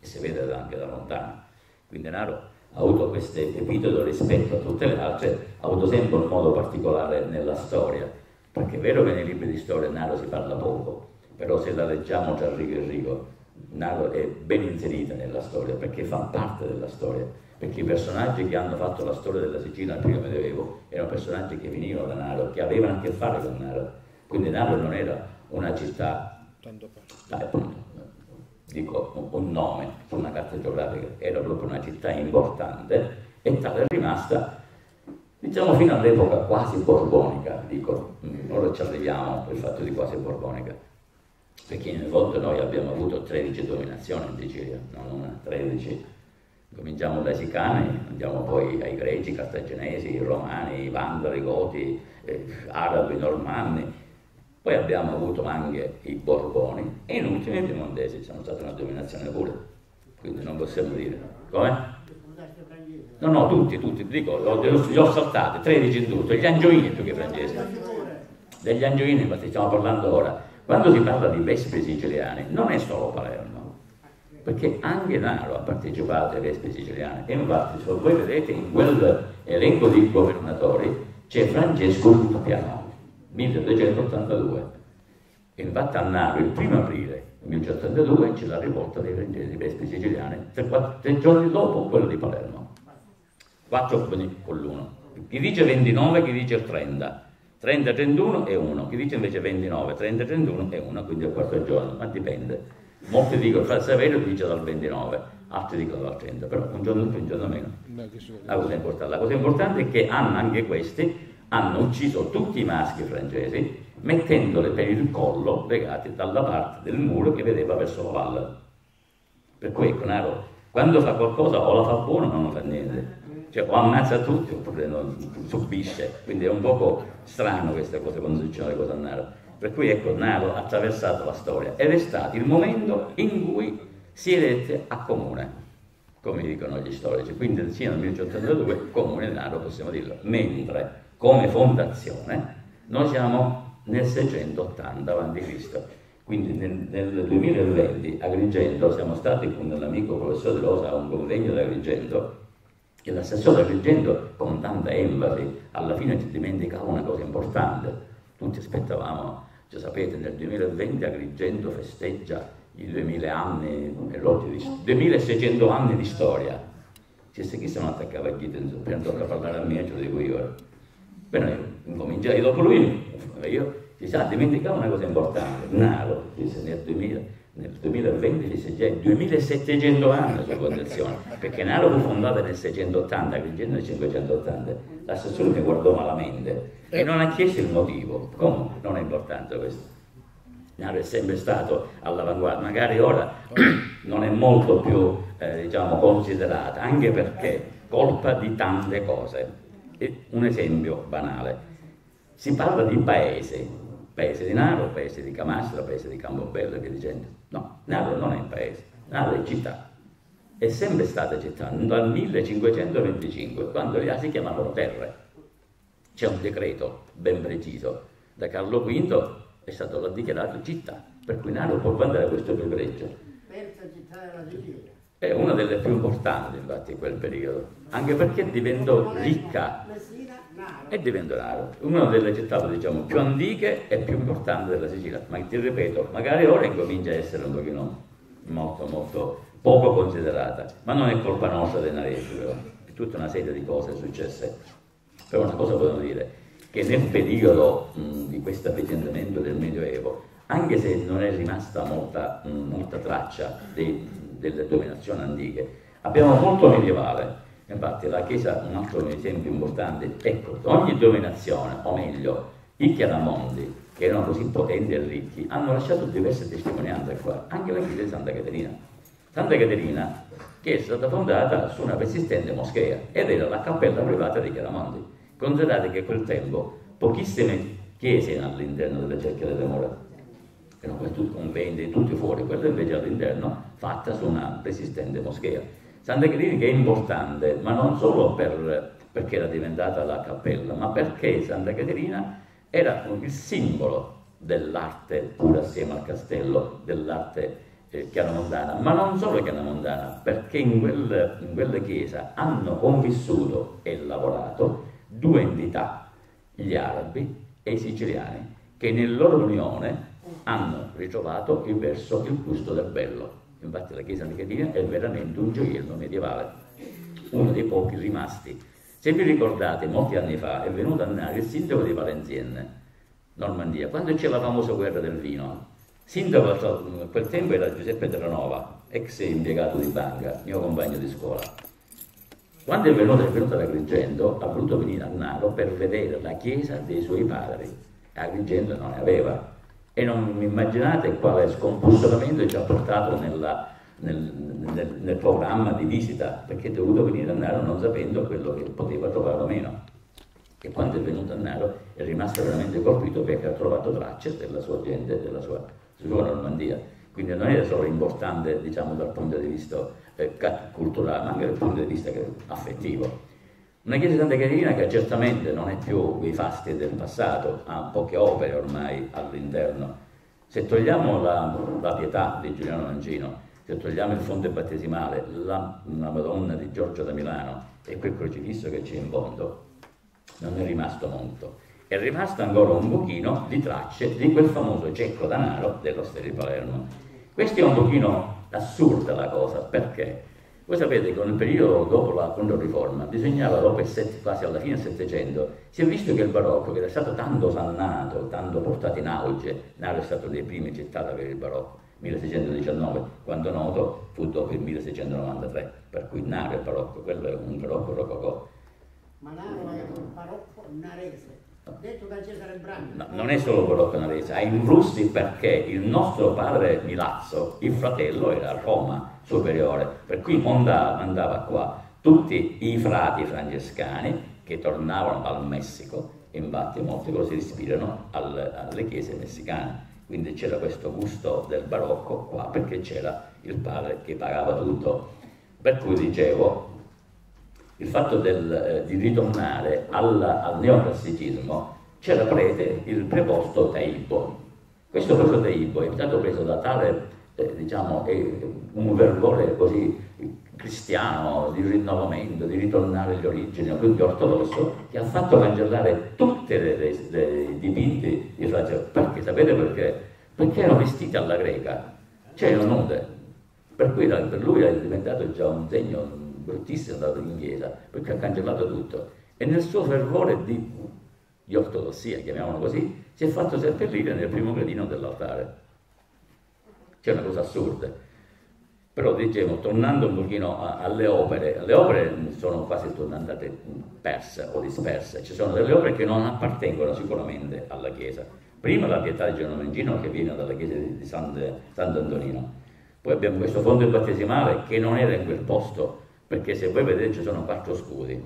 e si vede anche da lontano. Quindi Naro ha avuto questo epiteto rispetto a tutte le altre, ha avuto sempre un modo particolare nella storia, perché è vero che nei libri di storia Naro si parla poco, però se la leggiamo tra rigo e rigo, Naro è ben inserita nella storia, perché fa parte della storia, perché i personaggi che hanno fatto la storia della Sicilia nel primo medioevo erano personaggi che venivano da Naro, che avevano a che fare con Naro, quindi Naro non era una città, dai, appunto, dico un nome su una carta geografica, era proprio una città importante e tale è rimasta, diciamo fino all'epoca quasi borbonica, dico, mm, ora ci arriviamo il fatto di quasi borbonica, perché nel fondo noi abbiamo avuto 13 dominazioni in Sicilia, non una, 13. Cominciamo dai Sicani, andiamo poi ai Greci, Cartaginesi, Romani, Vandali, Goti, eh, Arabi, Normanni, poi abbiamo avuto anche i Borboni e in ultimo i Piemontesi, sono stata una dominazione pure, quindi non possiamo dire. Come? No, no, tutti, tutti, dico, li ho saltati, 13 in tutto, gli angioini più che francesi. Degli angioini, infatti stiamo parlando ora. Quando si parla di vespi siciliani, non è solo Palermo, perché anche Naro ha partecipato ai vespi siciliani. E infatti, se voi vedete in quel elenco di governatori c'è Francesco Piano 1282. Infatti a Naro il primo aprile 1182 c'è la rivolta dei francesi vespi siciliani, tre, tre, giorni dopo quello di Palermo. Quattro con l'uno. Chi dice 29, chi dice 30. 30, 31 è 1, chi dice invece 29, 30, 31 è 1, quindi è quarto giorno, ma dipende. Molti dicono, fra Saverio dice dal 29, altri dicono dal 30, però un giorno più, un giorno meno. La cosa importante, la cosa importante è che hanno anche questi hanno ucciso tutti i maschi francesi mettendole per il collo legati dalla parte del muro che vedeva verso la valle. Per cui Conaro, quando fa qualcosa o la fa buona o non fa niente. Cioè o ammazza tutti oppure non subisce. Quindi è un poco strano queste cose quando succedono le cose a Naro. Per cui ecco, Naro ha attraversato la storia ed è stato il momento in cui si elette a comune, come dicono gli storici. Quindi sia nel 1882 comune Naro possiamo dirlo. Mentre come fondazione, noi siamo nel 680 a.C. Quindi nel, nel 2020 a Agrigento siamo stati con l'amico professore De Rosa a un convegno di Agrigento e l'assessore Agrigento con tanta enfasi alla fine ci dimenticava una cosa importante. Tutti aspettavamo, cioè sapete, nel 2020 Agrigento festeggia i 2000 anni, 2600 anni di storia. Se se chi sono attaccato a Ghita, per non parlare a me, ce lo dico io. Beh, noi incominciai dopo lui, io si sa, dimenticavo una cosa importante, Naro, nel 2000, nel 2020 dice già 2700 anni la sua condizione, perché Naro fu fondata nel 680, Agrigento nel 580, l'assessore mi guardò malamente e non ha chiesto il motivo, come non è importante questo. Naro è sempre stato all'avanguardia, magari ora non è molto più eh, diciamo, considerata, anche perché colpa di tante cose. Un esempio banale, si parla di paese, paese di Naro, paese di Camastra, paese di Campobello e via dicendo. No, Naro non è un paese, Naro è città. È sempre stata città, dal 1525, quando le si chiamavano terre. C'è un decreto ben preciso da Carlo V è stato dichiarato città, per cui Naro può vantare questo privilegio. Terza città della Sicilia. È una delle più importanti infatti in quel periodo, anche perché diventò ricca e diventò Naro, una delle città diciamo, più antiche e più importanti della Sicilia, ma ti ripeto, magari ora incomincia a essere un pochino molto molto poco considerata, ma non è colpa nostra dei naresi però, è tutta una serie di cose successe. Però una cosa voglio dire, che nel periodo mh, di questo avvicendamento del Medioevo, anche se non è rimasta molta, mh, molta traccia dei, delle dominazioni antiche, abbiamo molto medievale. Infatti la Chiesa, un altro esempio importante, ecco, ogni dominazione, o meglio, i Chiaramondi, che erano così potenti e ricchi, hanno lasciato diverse testimonianze qua, anche la chiesa di Santa Caterina. Santa Caterina, che è stata fondata su una persistente moschea ed era la cappella privata dei Chiaramondi. Considerate che a quel tempo pochissime chiese all'interno delle cerchie delle mura, erano quasi tutti conventi, tutti fuori, quella invece all'interno fatta su una resistente moschea. Santa che è importante, ma non solo per, perché era diventata la cappella, ma perché Santa Caterina era il simbolo dell'arte, pure assieme al castello, dell'arte eh, chiaramontana, ma non solo chiaramontana, perché in, quel, in quella chiesa hanno convissuto e lavorato due entità, gli arabi e i siciliani, che nella loro unione hanno ritrovato il verso il gusto del bello. Infatti la chiesa nicotina è veramente un gioiello medievale, uno dei pochi rimasti. Se vi ricordate, molti anni fa è venuto a Nari il sindaco di Valenciennes, Normandia, quando c'è la famosa guerra del vino. Sindaco a quel tempo era Giuseppe Terranova, ex impiegato di banca, mio compagno di scuola. Quando è venuto, è venuto ad Agrigento, ha voluto venire a Naro per vedere la chiesa dei suoi padri. Agrigento non ne aveva. E non immaginate quale scompussolamento ci ha portato nella, nel, nel, nel, programma di visita, perché è dovuto venire a Naro non sapendo quello che poteva trovare o meno. E quando è venuto a Naro è rimasto veramente colpito perché ha trovato tracce della sua gente, della sua, sua Normandia. Quindi non era solo importante diciamo, dal punto di vista eh, culturale, ma anche dal punto di vista affettivo. Una chiesa di Santa Caterina che certamente non è più i fasti del passato, ha poche opere ormai all'interno. Se togliamo la, la pietà di Giuliano Mancino, se togliamo il fonte battesimale, la, la, Madonna di Giorgio da Milano e quel crocifisso che c'è in fondo, non è rimasto molto. È rimasto ancora un pochino di tracce di quel famoso cecco danaro dell'Osteria di Palermo. Questo è un pochino assurda la cosa, perché? Voi sapete che nel periodo dopo la Controriforma bisognava, dopo set, quasi alla fine del Settecento, si è visto che il barocco, che era stato tanto sannato, tanto portato in auge, Naro è stato dei primi ad avere il barocco, 1619, quando noto fu dopo il 1693, per cui Naro è barocco, quello è un barocco rococò. Ma Naro è un barocco narese. Detto da Cesare Brandi. No, non è solo barocco narese, ha influssi perché il nostro padre Milazzo, il fratello, era a Roma superiore, per cui mandava, mandava qua tutti i frati francescani che tornavano dal Messico, infatti molti si ispirano alle, alle chiese messicane. Quindi c'era questo gusto del barocco qua perché c'era il padre che pagava tutto. Per cui dicevo, il fatto del, eh, di ritornare al, al neoclassicismo c'era prete il preposto Teibo. Questo preposto Teibo è stato preso da tale, eh, diciamo, un fervore così cristiano, di rinnovamento, di ritornare agli origini, quindi ortodosso, che ha fatto cancellare tutte le, le, le dipinti di Francesco. Perché? Sapete perché? Perché erano vestiti alla greca c'erano nude, per cui per lui è diventato già un segno bruttissimo andato in chiesa, perché ha cancellato tutto. E nel suo fervore di, di ortodossia, chiamiamolo così, si è fatto seppellire nel primo gradino dell'altare. C'è una cosa assurda. Però dicevo, tornando un pochino a, alle opere, le opere sono quasi andate perse o disperse, ci sono delle opere che non appartengono sicuramente alla Chiesa. Prima la pietà di Genovengino che viene dalla Chiesa di San, Sant'Antonino, poi abbiamo questo fondo battesimale che non era in quel posto, perché se voi vedete ci sono quattro scudi.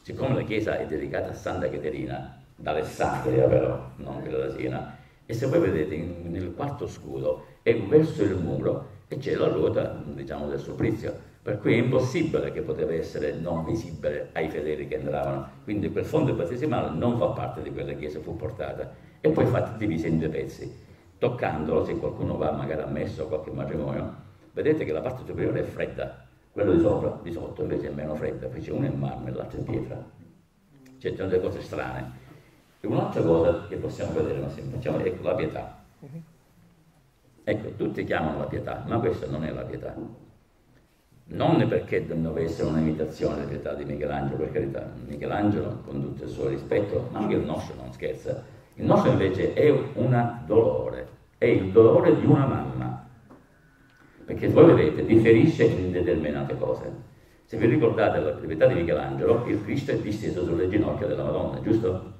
Siccome la chiesa è dedicata a Santa Caterina, d'Alessandria però, non quella da Siena, e se voi vedete nel quarto scudo è verso il muro e c'è la ruota, diciamo, del supplizio, per cui è impossibile che poteva essere non visibile ai fedeli che entravano. Quindi quel fondo battesimale non fa parte di quella chiesa fu portata e poi fatta divisa in due pezzi toccandolo, se qualcuno va magari ammesso a qualche matrimonio, vedete che la parte superiore è fredda, quello di sopra, di sotto invece è meno fredda, poi c'è uno in marmo e l'altro in pietra. Cioè, sono delle cose strane. E un'altra cosa che possiamo vedere, ma se facciamo, ecco la pietà. Ecco, tutti chiamano la pietà, ma questa non è la pietà. Non perché deve essere un'imitazione della pietà di Michelangelo, per carità, Michelangelo, con tutto il suo rispetto, ma anche il nostro non scherza, il nostro invece è un dolore, è il dolore di una mamma, perché voi vedete, differisce in determinate cose. Se vi ricordate la l'attività di Michelangelo, il Cristo è disteso sulle ginocchia della Madonna, giusto?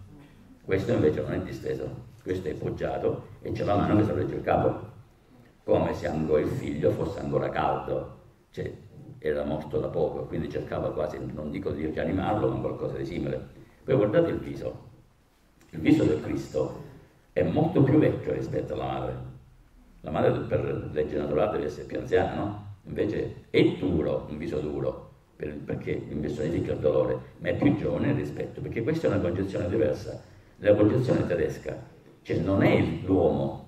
Questo invece non è disteso, questo è poggiato e c'è la mano che sorregge il capo, come se ancora il figlio fosse ancora caldo, cioè era morto da poco, quindi cercava quasi, non dico di rianimarlo, ma qualcosa di simile. Poi guardate il viso, il viso del Cristo è molto più vecchio rispetto alla madre. La madre per legge naturale deve essere più anziana, no? Invece è duro, un viso duro, per, perché impersonifica il dolore, ma è più giovane rispetto, perché questa è una concezione diversa. Nella concezione tedesca, cioè non è l'uomo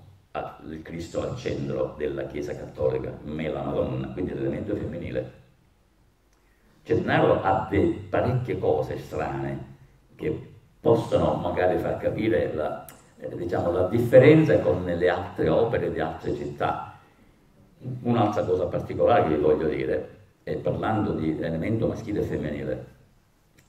il Cristo al centro della Chiesa cattolica, ma è la Madonna, quindi l'elemento femminile. Cernaro ha parecchie cose strane che possono magari far capire la, eh, diciamo, la differenza con le altre opere di altre città. Un'altra cosa particolare che vi voglio dire, è parlando di elemento maschile e femminile,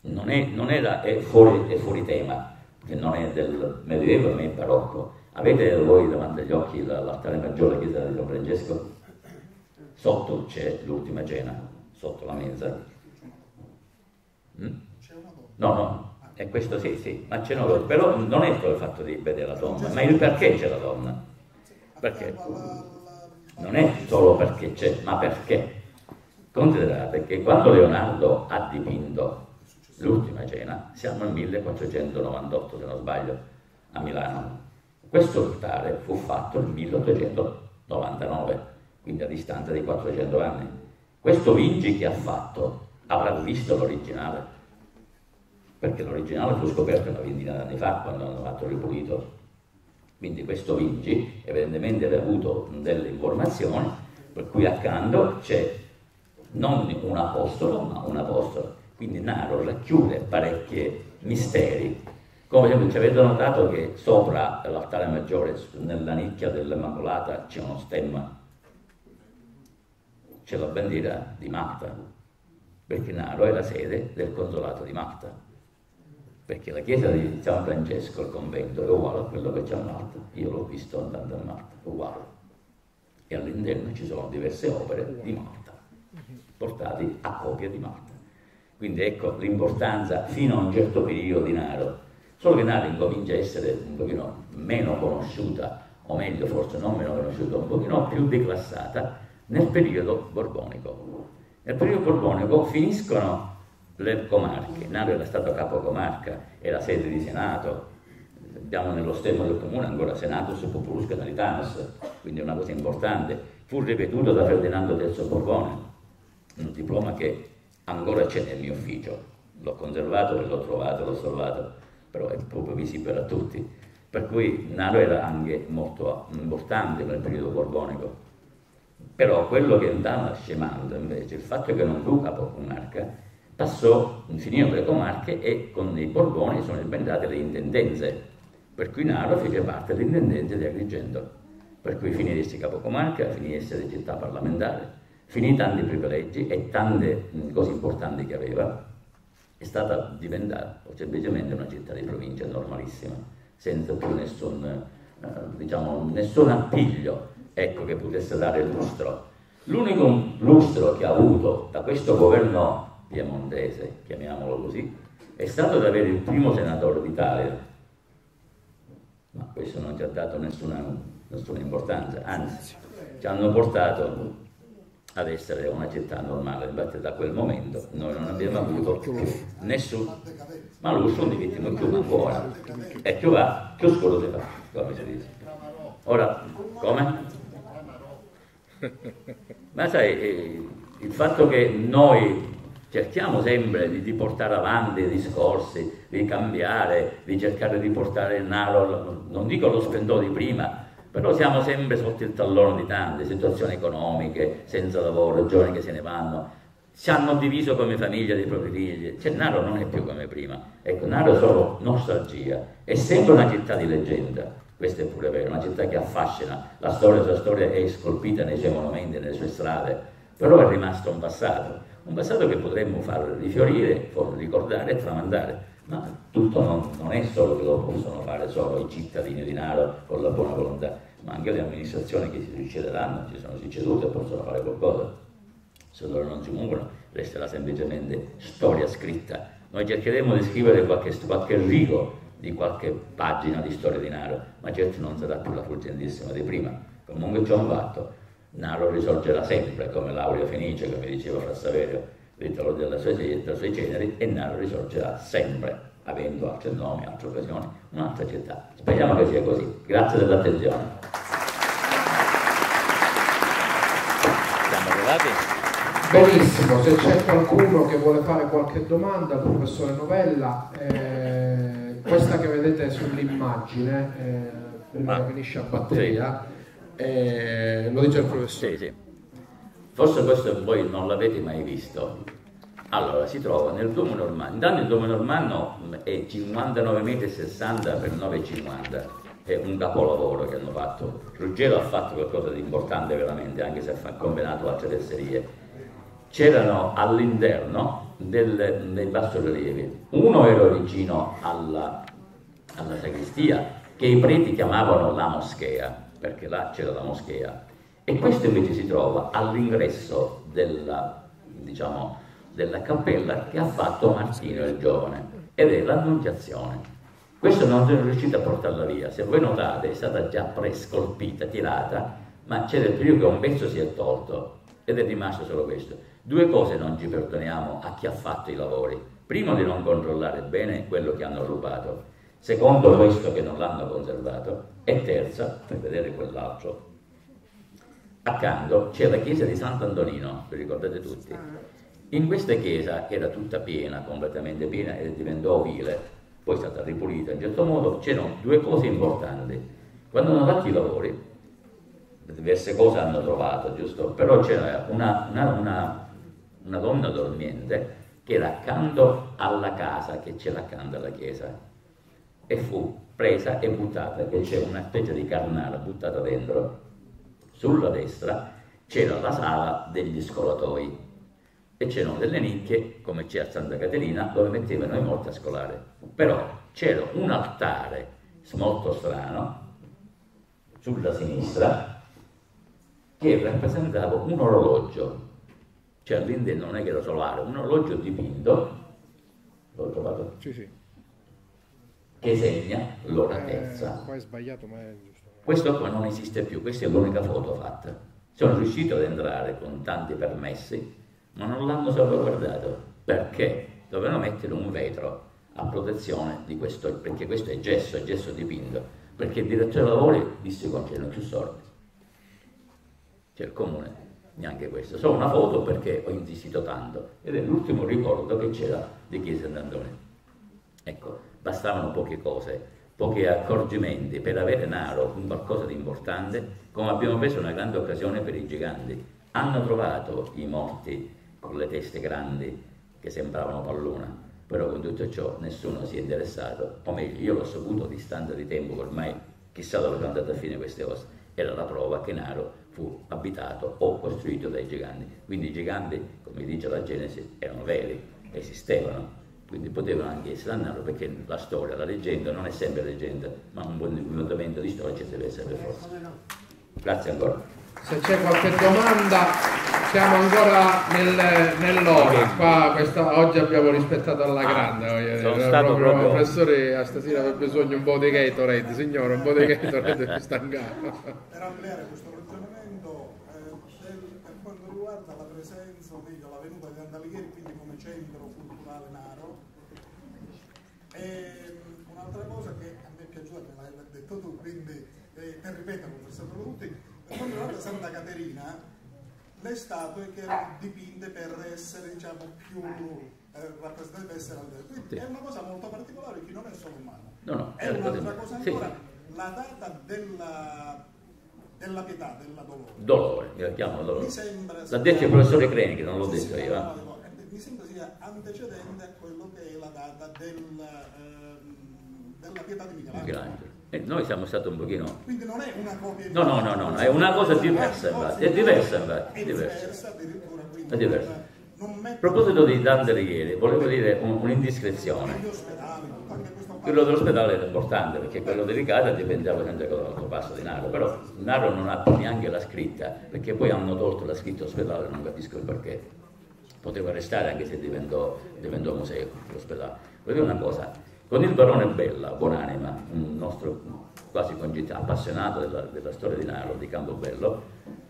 non è, non era, è, fuori, è fuori tema, che non è del Medioevo ma è barocco. Avete voi davanti agli occhi l'altare maggiore chiesa di Don Francesco? Sotto c'è l'ultima cena, sotto la mensa. Mm? No, no, e questo sì, sì, ma c'è una però non è solo il fatto di vedere la donna, ma il perché c'è la donna. Perché? Non è solo perché c'è, ma perché. Considerate che quando Leonardo ha dipinto l'ultima cena, siamo nel 1498 se non sbaglio, a Milano. Questo altare fu fatto nel 1899, quindi a distanza di 400 anni. Questo Vinci che ha fatto avrà visto l'originale perché l'originale fu scoperto una ventina d'anni fa quando hanno fatto ripulito. Quindi questo Vinci evidentemente aveva avuto delle informazioni per cui accanto c'è non un apostolo ma un apostolo. Quindi Naro racchiude parecchi misteri. Come ci avete notato che sopra l'altare maggiore, nella nicchia dell'Immacolata, c'è uno stemma, c'è la bandiera di Malta, perché Naro è la sede del consolato di Malta perché la chiesa di San Francesco, il convento, è uguale a quello che c'è a Malta. Io l'ho visto andando a Malta, uguale. E all'interno ci sono diverse opere di Malta, portate a copia di Malta. Quindi ecco l'importanza fino a un certo periodo di Naro. Solo che Naro incomincia a essere un pochino meno conosciuta, o meglio forse non meno conosciuta, un pochino più declassata nel periodo borbonico. Nel periodo borbonico finiscono le comarche. Naro era stato capo comarca, era sede di Senato, abbiamo nello stemma del comune ancora Senatus Populus Canalitanus, quindi è una cosa importante. Fu ripetuto da Ferdinando III Borbone, un diploma che ancora c'è nel mio ufficio, l'ho conservato e l'ho trovato, l'ho salvato, però è proprio visibile a tutti. Per cui Naro era anche molto importante nel periodo borbonico. Però quello che andava scemando invece, il fatto che non fu capo comarca, passò, finì le comarche e con i Borboni sono diventate le intendenze, per cui Naro fece parte dell'intendenza di Agrigento. per cui finì di essere capocomarca, finì di essere città parlamentare, finì tanti privilegi e tante cose importanti che aveva, è stata diventata semplicemente una città di provincia normalissima, senza più nessun, eh, diciamo, nessun appiglio ecco, che potesse dare lustro. L'unico lustro che ha avuto da questo governo piemontese, chiamiamolo così, è stato di avere il primo senatore d'Italia, ma questo non ci ha dato nessuna, nessuna importanza, anzi ci hanno portato ad essere una città normale, infatti da quel momento noi non abbiamo avuto più nessun, ma lui sono di vittime più ancora, e più va, più scuro si fa, come si dice. Ora, come? Ma sai, eh, il fatto che noi cerchiamo sempre di, di, portare avanti i discorsi, di cambiare, di cercare di portare in Naro, non dico lo splendore di prima, però siamo sempre sotto il tallone di tante situazioni economiche, senza lavoro, giovani che se ne vanno, si hanno diviso come famiglia dei propri figli, cioè Naro non è più come prima, ecco, Naro è solo nostalgia, è sempre una città di leggenda, questo è pure vero, una città che affascina, la storia, la storia è scolpita nei suoi monumenti, nelle sue strade, però è rimasto un passato, un passato che potremmo far rifiorire, ricordare e tramandare. Ma tutto non, non, è solo che lo possono fare solo i cittadini di Naro con la buona volontà, ma anche le amministrazioni che si succederanno, ci sono succedute possono fare qualcosa. Se loro non si muovono, resterà semplicemente storia scritta. Noi cercheremo di scrivere qualche, qualche rigo di qualche pagina di storia di Naro, ma certo non sarà più la fulgentissima di prima. Comunque c'è un fatto, Naro risorgerà sempre come l'Aurea Fenice, come diceva Fra Saverio, ritiro delle sue, delle sue ceneri e Naro risorgerà sempre, avendo altri nomi, altre occasioni, un'altra città. Speriamo che sia così. Grazie dell'attenzione. Siamo arrivati? Benissimo, se c'è qualcuno che vuole fare qualche domanda al professore Novella, eh, questa che vedete sull'immagine, eh, prima che finisce a batteria, eh, lo dice il professore. Sì, sì. Forse questo voi non l'avete mai visto. Allora, si trova nel Duomo Normanno. Intanto il Duomo Normanno è 59,60 m per 9,50 è un capolavoro che hanno fatto. Ruggero ha fatto qualcosa di importante veramente, anche se ha combinato altre tesserie. C'erano all'interno dei bassorilievi, uno era vicino alla, alla sacrestia, che i preti chiamavano la moschea, perché là c'era la moschea, e questo invece si trova all'ingresso della, diciamo, della cappella che ha fatto Martino il giovane, ed è l'Annunciazione. Questo non sono riuscito a portarla via, se voi notate è stata già prescolpita, tirata, ma c'è del periodo che un pezzo si è tolto ed è rimasto solo questo. Due cose non ci perdoniamo a chi ha fatto i lavori. Primo di non controllare bene quello che hanno rubato secondo questo che non l'hanno conservato, e terza, per vedere quell'altro. Accanto c'è la chiesa di Sant'Antonino, vi ricordate tutti? In questa chiesa, che era tutta piena, completamente piena, e diventò ovile, poi è stata ripulita in certo modo, c'erano due cose importanti. Quando hanno fatto i lavori, diverse cose hanno trovato, giusto? Però c'era una, una, una, una donna dormiente che era accanto alla casa che c'era accanto alla chiesa e fu presa e buttata, che c'è una specie di carnara buttata dentro. Sulla destra c'era la sala degli scolatoi e c'erano delle nicchie, come c'è a Santa Caterina, dove mettevano i morti a scolare. Però c'era un altare molto strano sulla sinistra che rappresentava un orologio, cioè all'interno non è che era solare, un orologio dipinto, l'ho trovato? Sì, sì che segna l'ora eh, terza. qua è sbagliato, ma è giusto. Questo qua non esiste più, questa è l'unica foto fatta. Sono riuscito ad entrare con tanti permessi, ma non l'hanno salvaguardato. Perché? Dovevano mettere un vetro a protezione di questo, perché questo è gesso, è gesso dipinto. Perché il direttore dei lavori disse che c'erano più soldi. C'è il comune, neanche questo. Solo una foto perché ho insistito tanto. Ed è l'ultimo ricordo che c'era di Chiesa Sant'Antonio. Ecco, bastavano poche cose, pochi accorgimenti per avere Naro un qualcosa di importante, come abbiamo preso una grande occasione per i giganti. Hanno trovato i morti con le teste grandi che sembravano pallona, però con tutto ciò nessuno si è interessato, o meglio, io l'ho saputo a distanza di tempo, ormai chissà dove sono andate a fine queste cose. era la prova che Naro fu abitato o costruito dai giganti. Quindi i giganti, come dice la Genesi, erano veri, esistevano, quindi potevano anche essere a Naro perché la storia, la leggenda non è sempre leggenda, ma un buon fondamento di storia ci deve essere per forza. Grazie ancora. Se c'è qualche domanda, siamo ancora nel, nell'ora. Qua, questa, oggi abbiamo rispettato alla ah, grande. Ah, sono stato proprio, proprio... Professore, stasera aveva bisogno un po' di Gatorade, signore, un po' di Gatorade per stancare. Per ampliare questo ragionamento, eh, per quanto riguarda la presenza, o meglio la venuta di Andalighieri, quindi come centro e un'altra cosa che a me è piaciuta, me l'hai detto tu, quindi eh, per ripetere, professor Produtti, per quanto riguarda Santa Caterina, le statue che erano dipinte per essere diciamo, più eh, rappresentate per essere altre. Quindi sì. è una cosa molto particolare che non è solo umana. No, no, è un'altra cosa ancora, sì. la data della, della pietà, della dolore. Dolore, io la chiamo dolore. Mi sembra... L'ha detto il professore Creni, che non l'ho detto io. Eh. Mi sembra sia antecedente a quello che è la data del, eh, della pietà di Michelangelo. Michelangelo. E noi siamo stati un pochino... Quindi non è una copia... No, no, no, no, è una cosa diversa, infatti. È diversa, infatti. È diversa. È diversa. A proposito di Dante Righieri, volevo dire un'indiscrezione. Quello dell'ospedale era importante perché quello delicato dipendeva sempre con l'altro passo di Naro, però Naro non ha neanche la scritta, perché poi hanno tolto la scritta ospedale, non capisco il perché. Poteva restare anche se diventò, diventò museo l'ospedale. Dire una cosa, con il barone Bella, buonanima, un nostro quasi congittato, appassionato della, della, storia di Naro, di Campobello,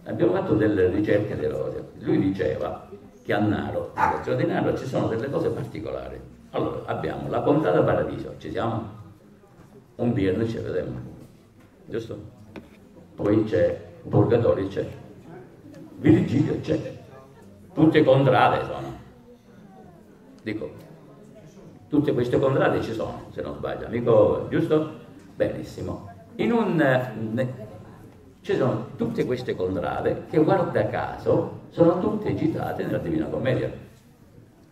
abbiamo fatto delle ricerche delle cose. Lui diceva che a Naro, nella storia di Naro, ci sono delle cose particolari. Allora, abbiamo la Contrada Paradiso, ci siamo? Un viernes ci vedremo, giusto? Poi c'è Purgatorio, c'è Virgilio, c'è tutte contrade sono. Dico, Tutte queste contrade ci sono, se non sbaglio, amico, giusto? Benissimo. In un, ci sono tutte queste contrade che, guarda caso, sono tutte citate nella Divina Commedia.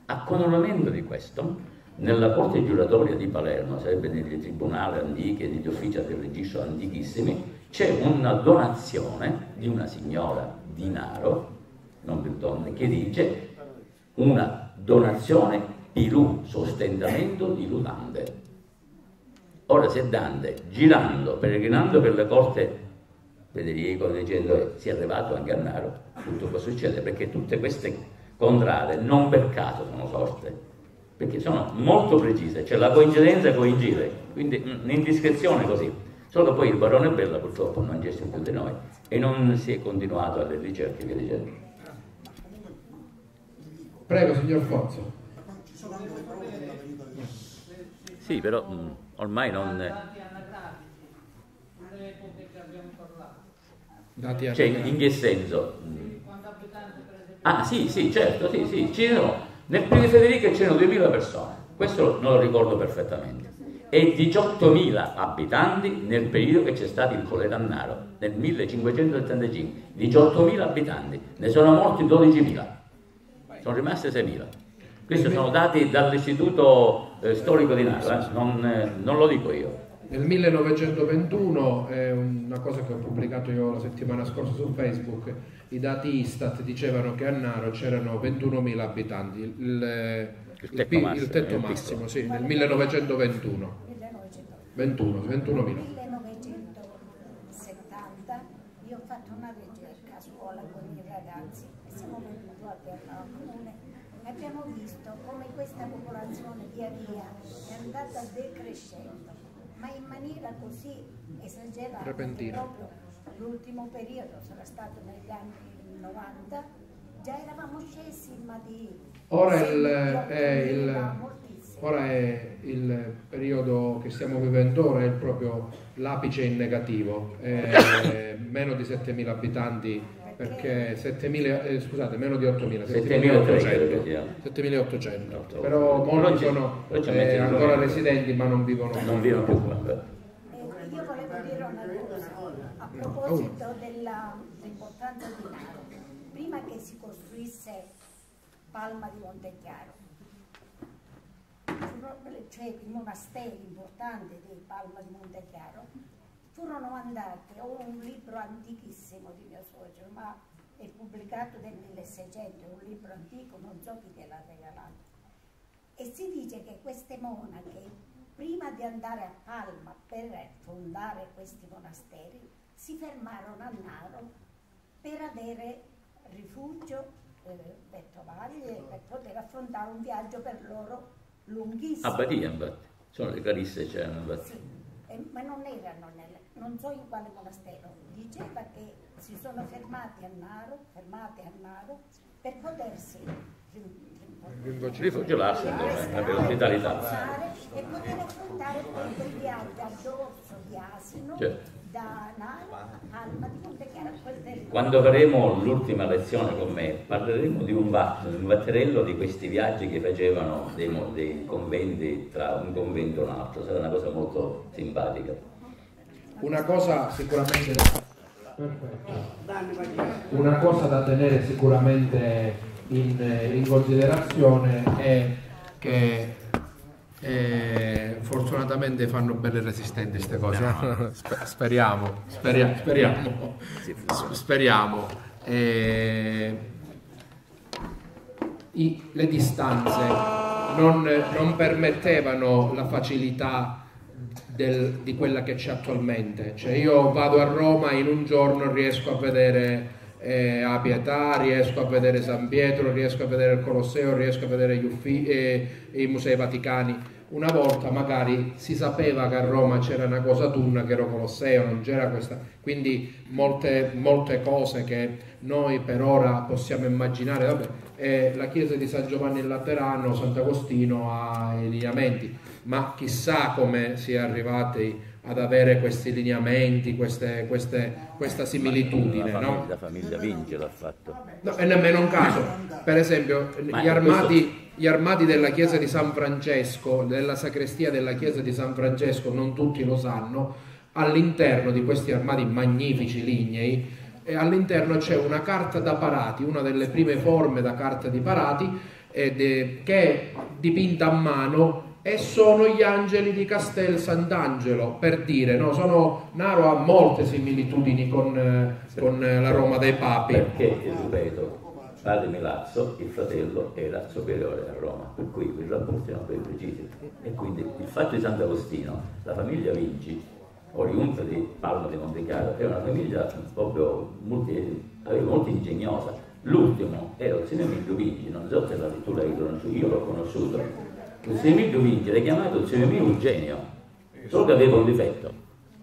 A coronamento di questo, nella corte giuratoria di Palermo, sarebbe nei tribunali antichi, negli uffici del registro antichissimi, c'è una donazione di una signora di Naro, non più donne, che dice una donazione Ilu, sostentamento di Ludande. Ora se Dante, girando, peregrinando per le corte Federico, dicendo si è arrivato anche a Naro, tutto questo succede perché tutte queste contrade non per caso sono sorte, perché sono molto precise, cioè la coincidenza coincide, quindi un'indiscrezione così. Solo poi il barone Bella purtroppo non c'è più di noi e non si è continuato alle ricerche via dicendo. Prego, signor Fonzo sono anche le prove della venuta di Sì, però mh, mm, ormai non... Dati cioè, in che senso? Ah sì, sì, certo, sì, sì, c'erano, nel primo Federico c'erano 2000 persone, questo non lo ricordo perfettamente, e 18.000 abitanti nel periodo che c'è stato il colera Naro, nel 1575, 18.000 abitanti, ne sono morti 12.000, sono rimaste 6.000. Questi sono dati dall'Istituto eh, Storico di Nara, eh. non, eh, non, lo dico io. Nel 1921, è eh, una cosa che ho pubblicato io la settimana scorsa su Facebook, i dati Istat dicevano che a Naro c'erano 21.000 abitanti, il, il, tetto il, massimo, tetto eh, massimo sì, nel 1921. 21.000. abbiamo visto come questa popolazione via via è andata decrescendo, ma in maniera così esagerata proprio l'ultimo periodo sarà stato negli anni 90, già eravamo scesi ma di... Ora, il, è il, ora è il periodo che stiamo vivendo ora, è proprio l'apice in negativo, è meno di 7.000 abitanti perché 7.000, eh, scusate, meno di 8.000, 7.800, 7.800, però molti sono eh, ancora residenti ma non vivono non vivono più qua. Eh, io volevo dire una cosa a proposito dell'importanza di Naro. Prima che si costruisse Palma di Montechiaro, cioè i monasteri importanti di Palma di Montechiaro, furono andati, ho un libro antichissimo di mio suocero, ma è pubblicato nel 1600, è un libro antico, non so chi gliel'ha regalato. E si dice che queste monache, prima di andare a Palma per fondare questi monasteri, si fermarono a Naro per avere rifugio eh, per trovarli per poter affrontare un viaggio per loro lunghissimo. A Badia, infatti, sono le carisse c'erano, infatti. Sì, eh, ma non erano nel, non so in quale monastero, diceva che si sono fermati a Naro, fermati a Naro per potersi rifugiarsi per ospitalità e poter affrontare quel viaggio a dorso di asino certo. da Naro a Palma di Montechiara. Quando faremo l'ultima lezione con me parleremo di un, un vatterello di questi viaggi che facevano dei, dei conventi tra un convento e un altro, sarà una cosa molto simpatica. Una cosa sicuramente da, una cosa da tenere sicuramente in, in considerazione è che eh, fortunatamente fanno belle resistenti queste cose. No. speriamo, speriamo, speriamo. speriamo. Eh, i, le distanze non, non, permettevano la facilità del, di quella che c'è attualmente. Cioè io vado a Roma in un giorno riesco a vedere eh, a Pietà, riesco a vedere San Pietro, riesco a vedere il Colosseo, riesco a vedere uffici, eh, i musei vaticani. Una volta magari si sapeva che a Roma c'era una cosa tunna che era Colosseo, non c'era questa, quindi molte, molte cose che noi per ora possiamo immaginare, vabbè, eh, la chiesa di San Giovanni il Laterano, Sant'Agostino ha i lineamenti, ma chissà come si è arrivati ad avere questi lineamenti, queste, queste, questa similitudine. La famiglia, no? la famiglia Vinci l'ha fatto. No, e nemmeno un caso. Per esempio, gli armati, gli armati, della chiesa di San Francesco, della sacrestia della chiesa di San Francesco, non tutti lo sanno, all'interno di questi armati magnifici lignei, all'interno c'è una carta da parati, una delle prime forme da carta di parati, che è dipinta a mano e sono gli angeli di Castel Sant'Angelo, per dire, no? sono, Naro ha molte similitudini con, eh, con la Roma dei Papi. Perché, ripeto, padre Milazzo, il fratello, era superiore a Roma, per cui i rapporti erano ben precisi. E quindi il fatto di Sant'Agostino, la famiglia Vinci, oriunta di Palma di Montechiaro, è una famiglia proprio multi, molto ingegnosa. L'ultimo era il signor Vinci, non so se tu l'hai conosciuto, io l'ho conosciuto, il semidio vincere è chiamato il semidio Eugenio, solo che aveva un difetto,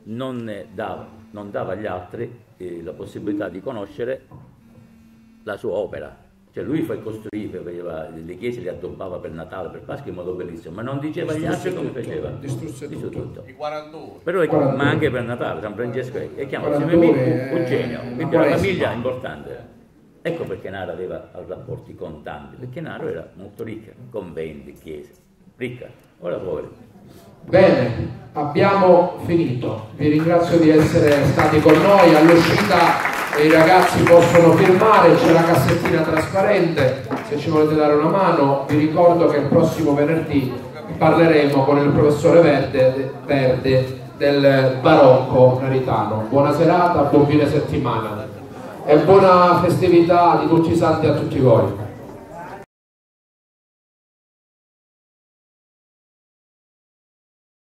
non dava, non dava agli altri eh, la possibilità di conoscere la sua opera. Cioè lui fa costruire, le chiese le addobbava per Natale, per Pasqua in modo bellissimo, ma non diceva agli altri come faceva. Distrusse tutto. tutto. I 42. Però, 42. ma anche per Natale, San Francesco è chiamato Semidio Eugenio, quindi una famiglia importante. Ecco perché Naro aveva rapporti con tanti, perché Naro era molto ricca, conventi, chiese ricca. Ora voi. Bene, abbiamo finito. Vi ringrazio di essere stati con noi. All'uscita i ragazzi possono firmare, c'è la cassettina trasparente, se ci volete dare una mano. Vi ricordo che il prossimo venerdì parleremo con il professore Verde, Verde del barocco naritano. Buona serata, buon fine settimana e buona festività di tutti i santi a tutti voi.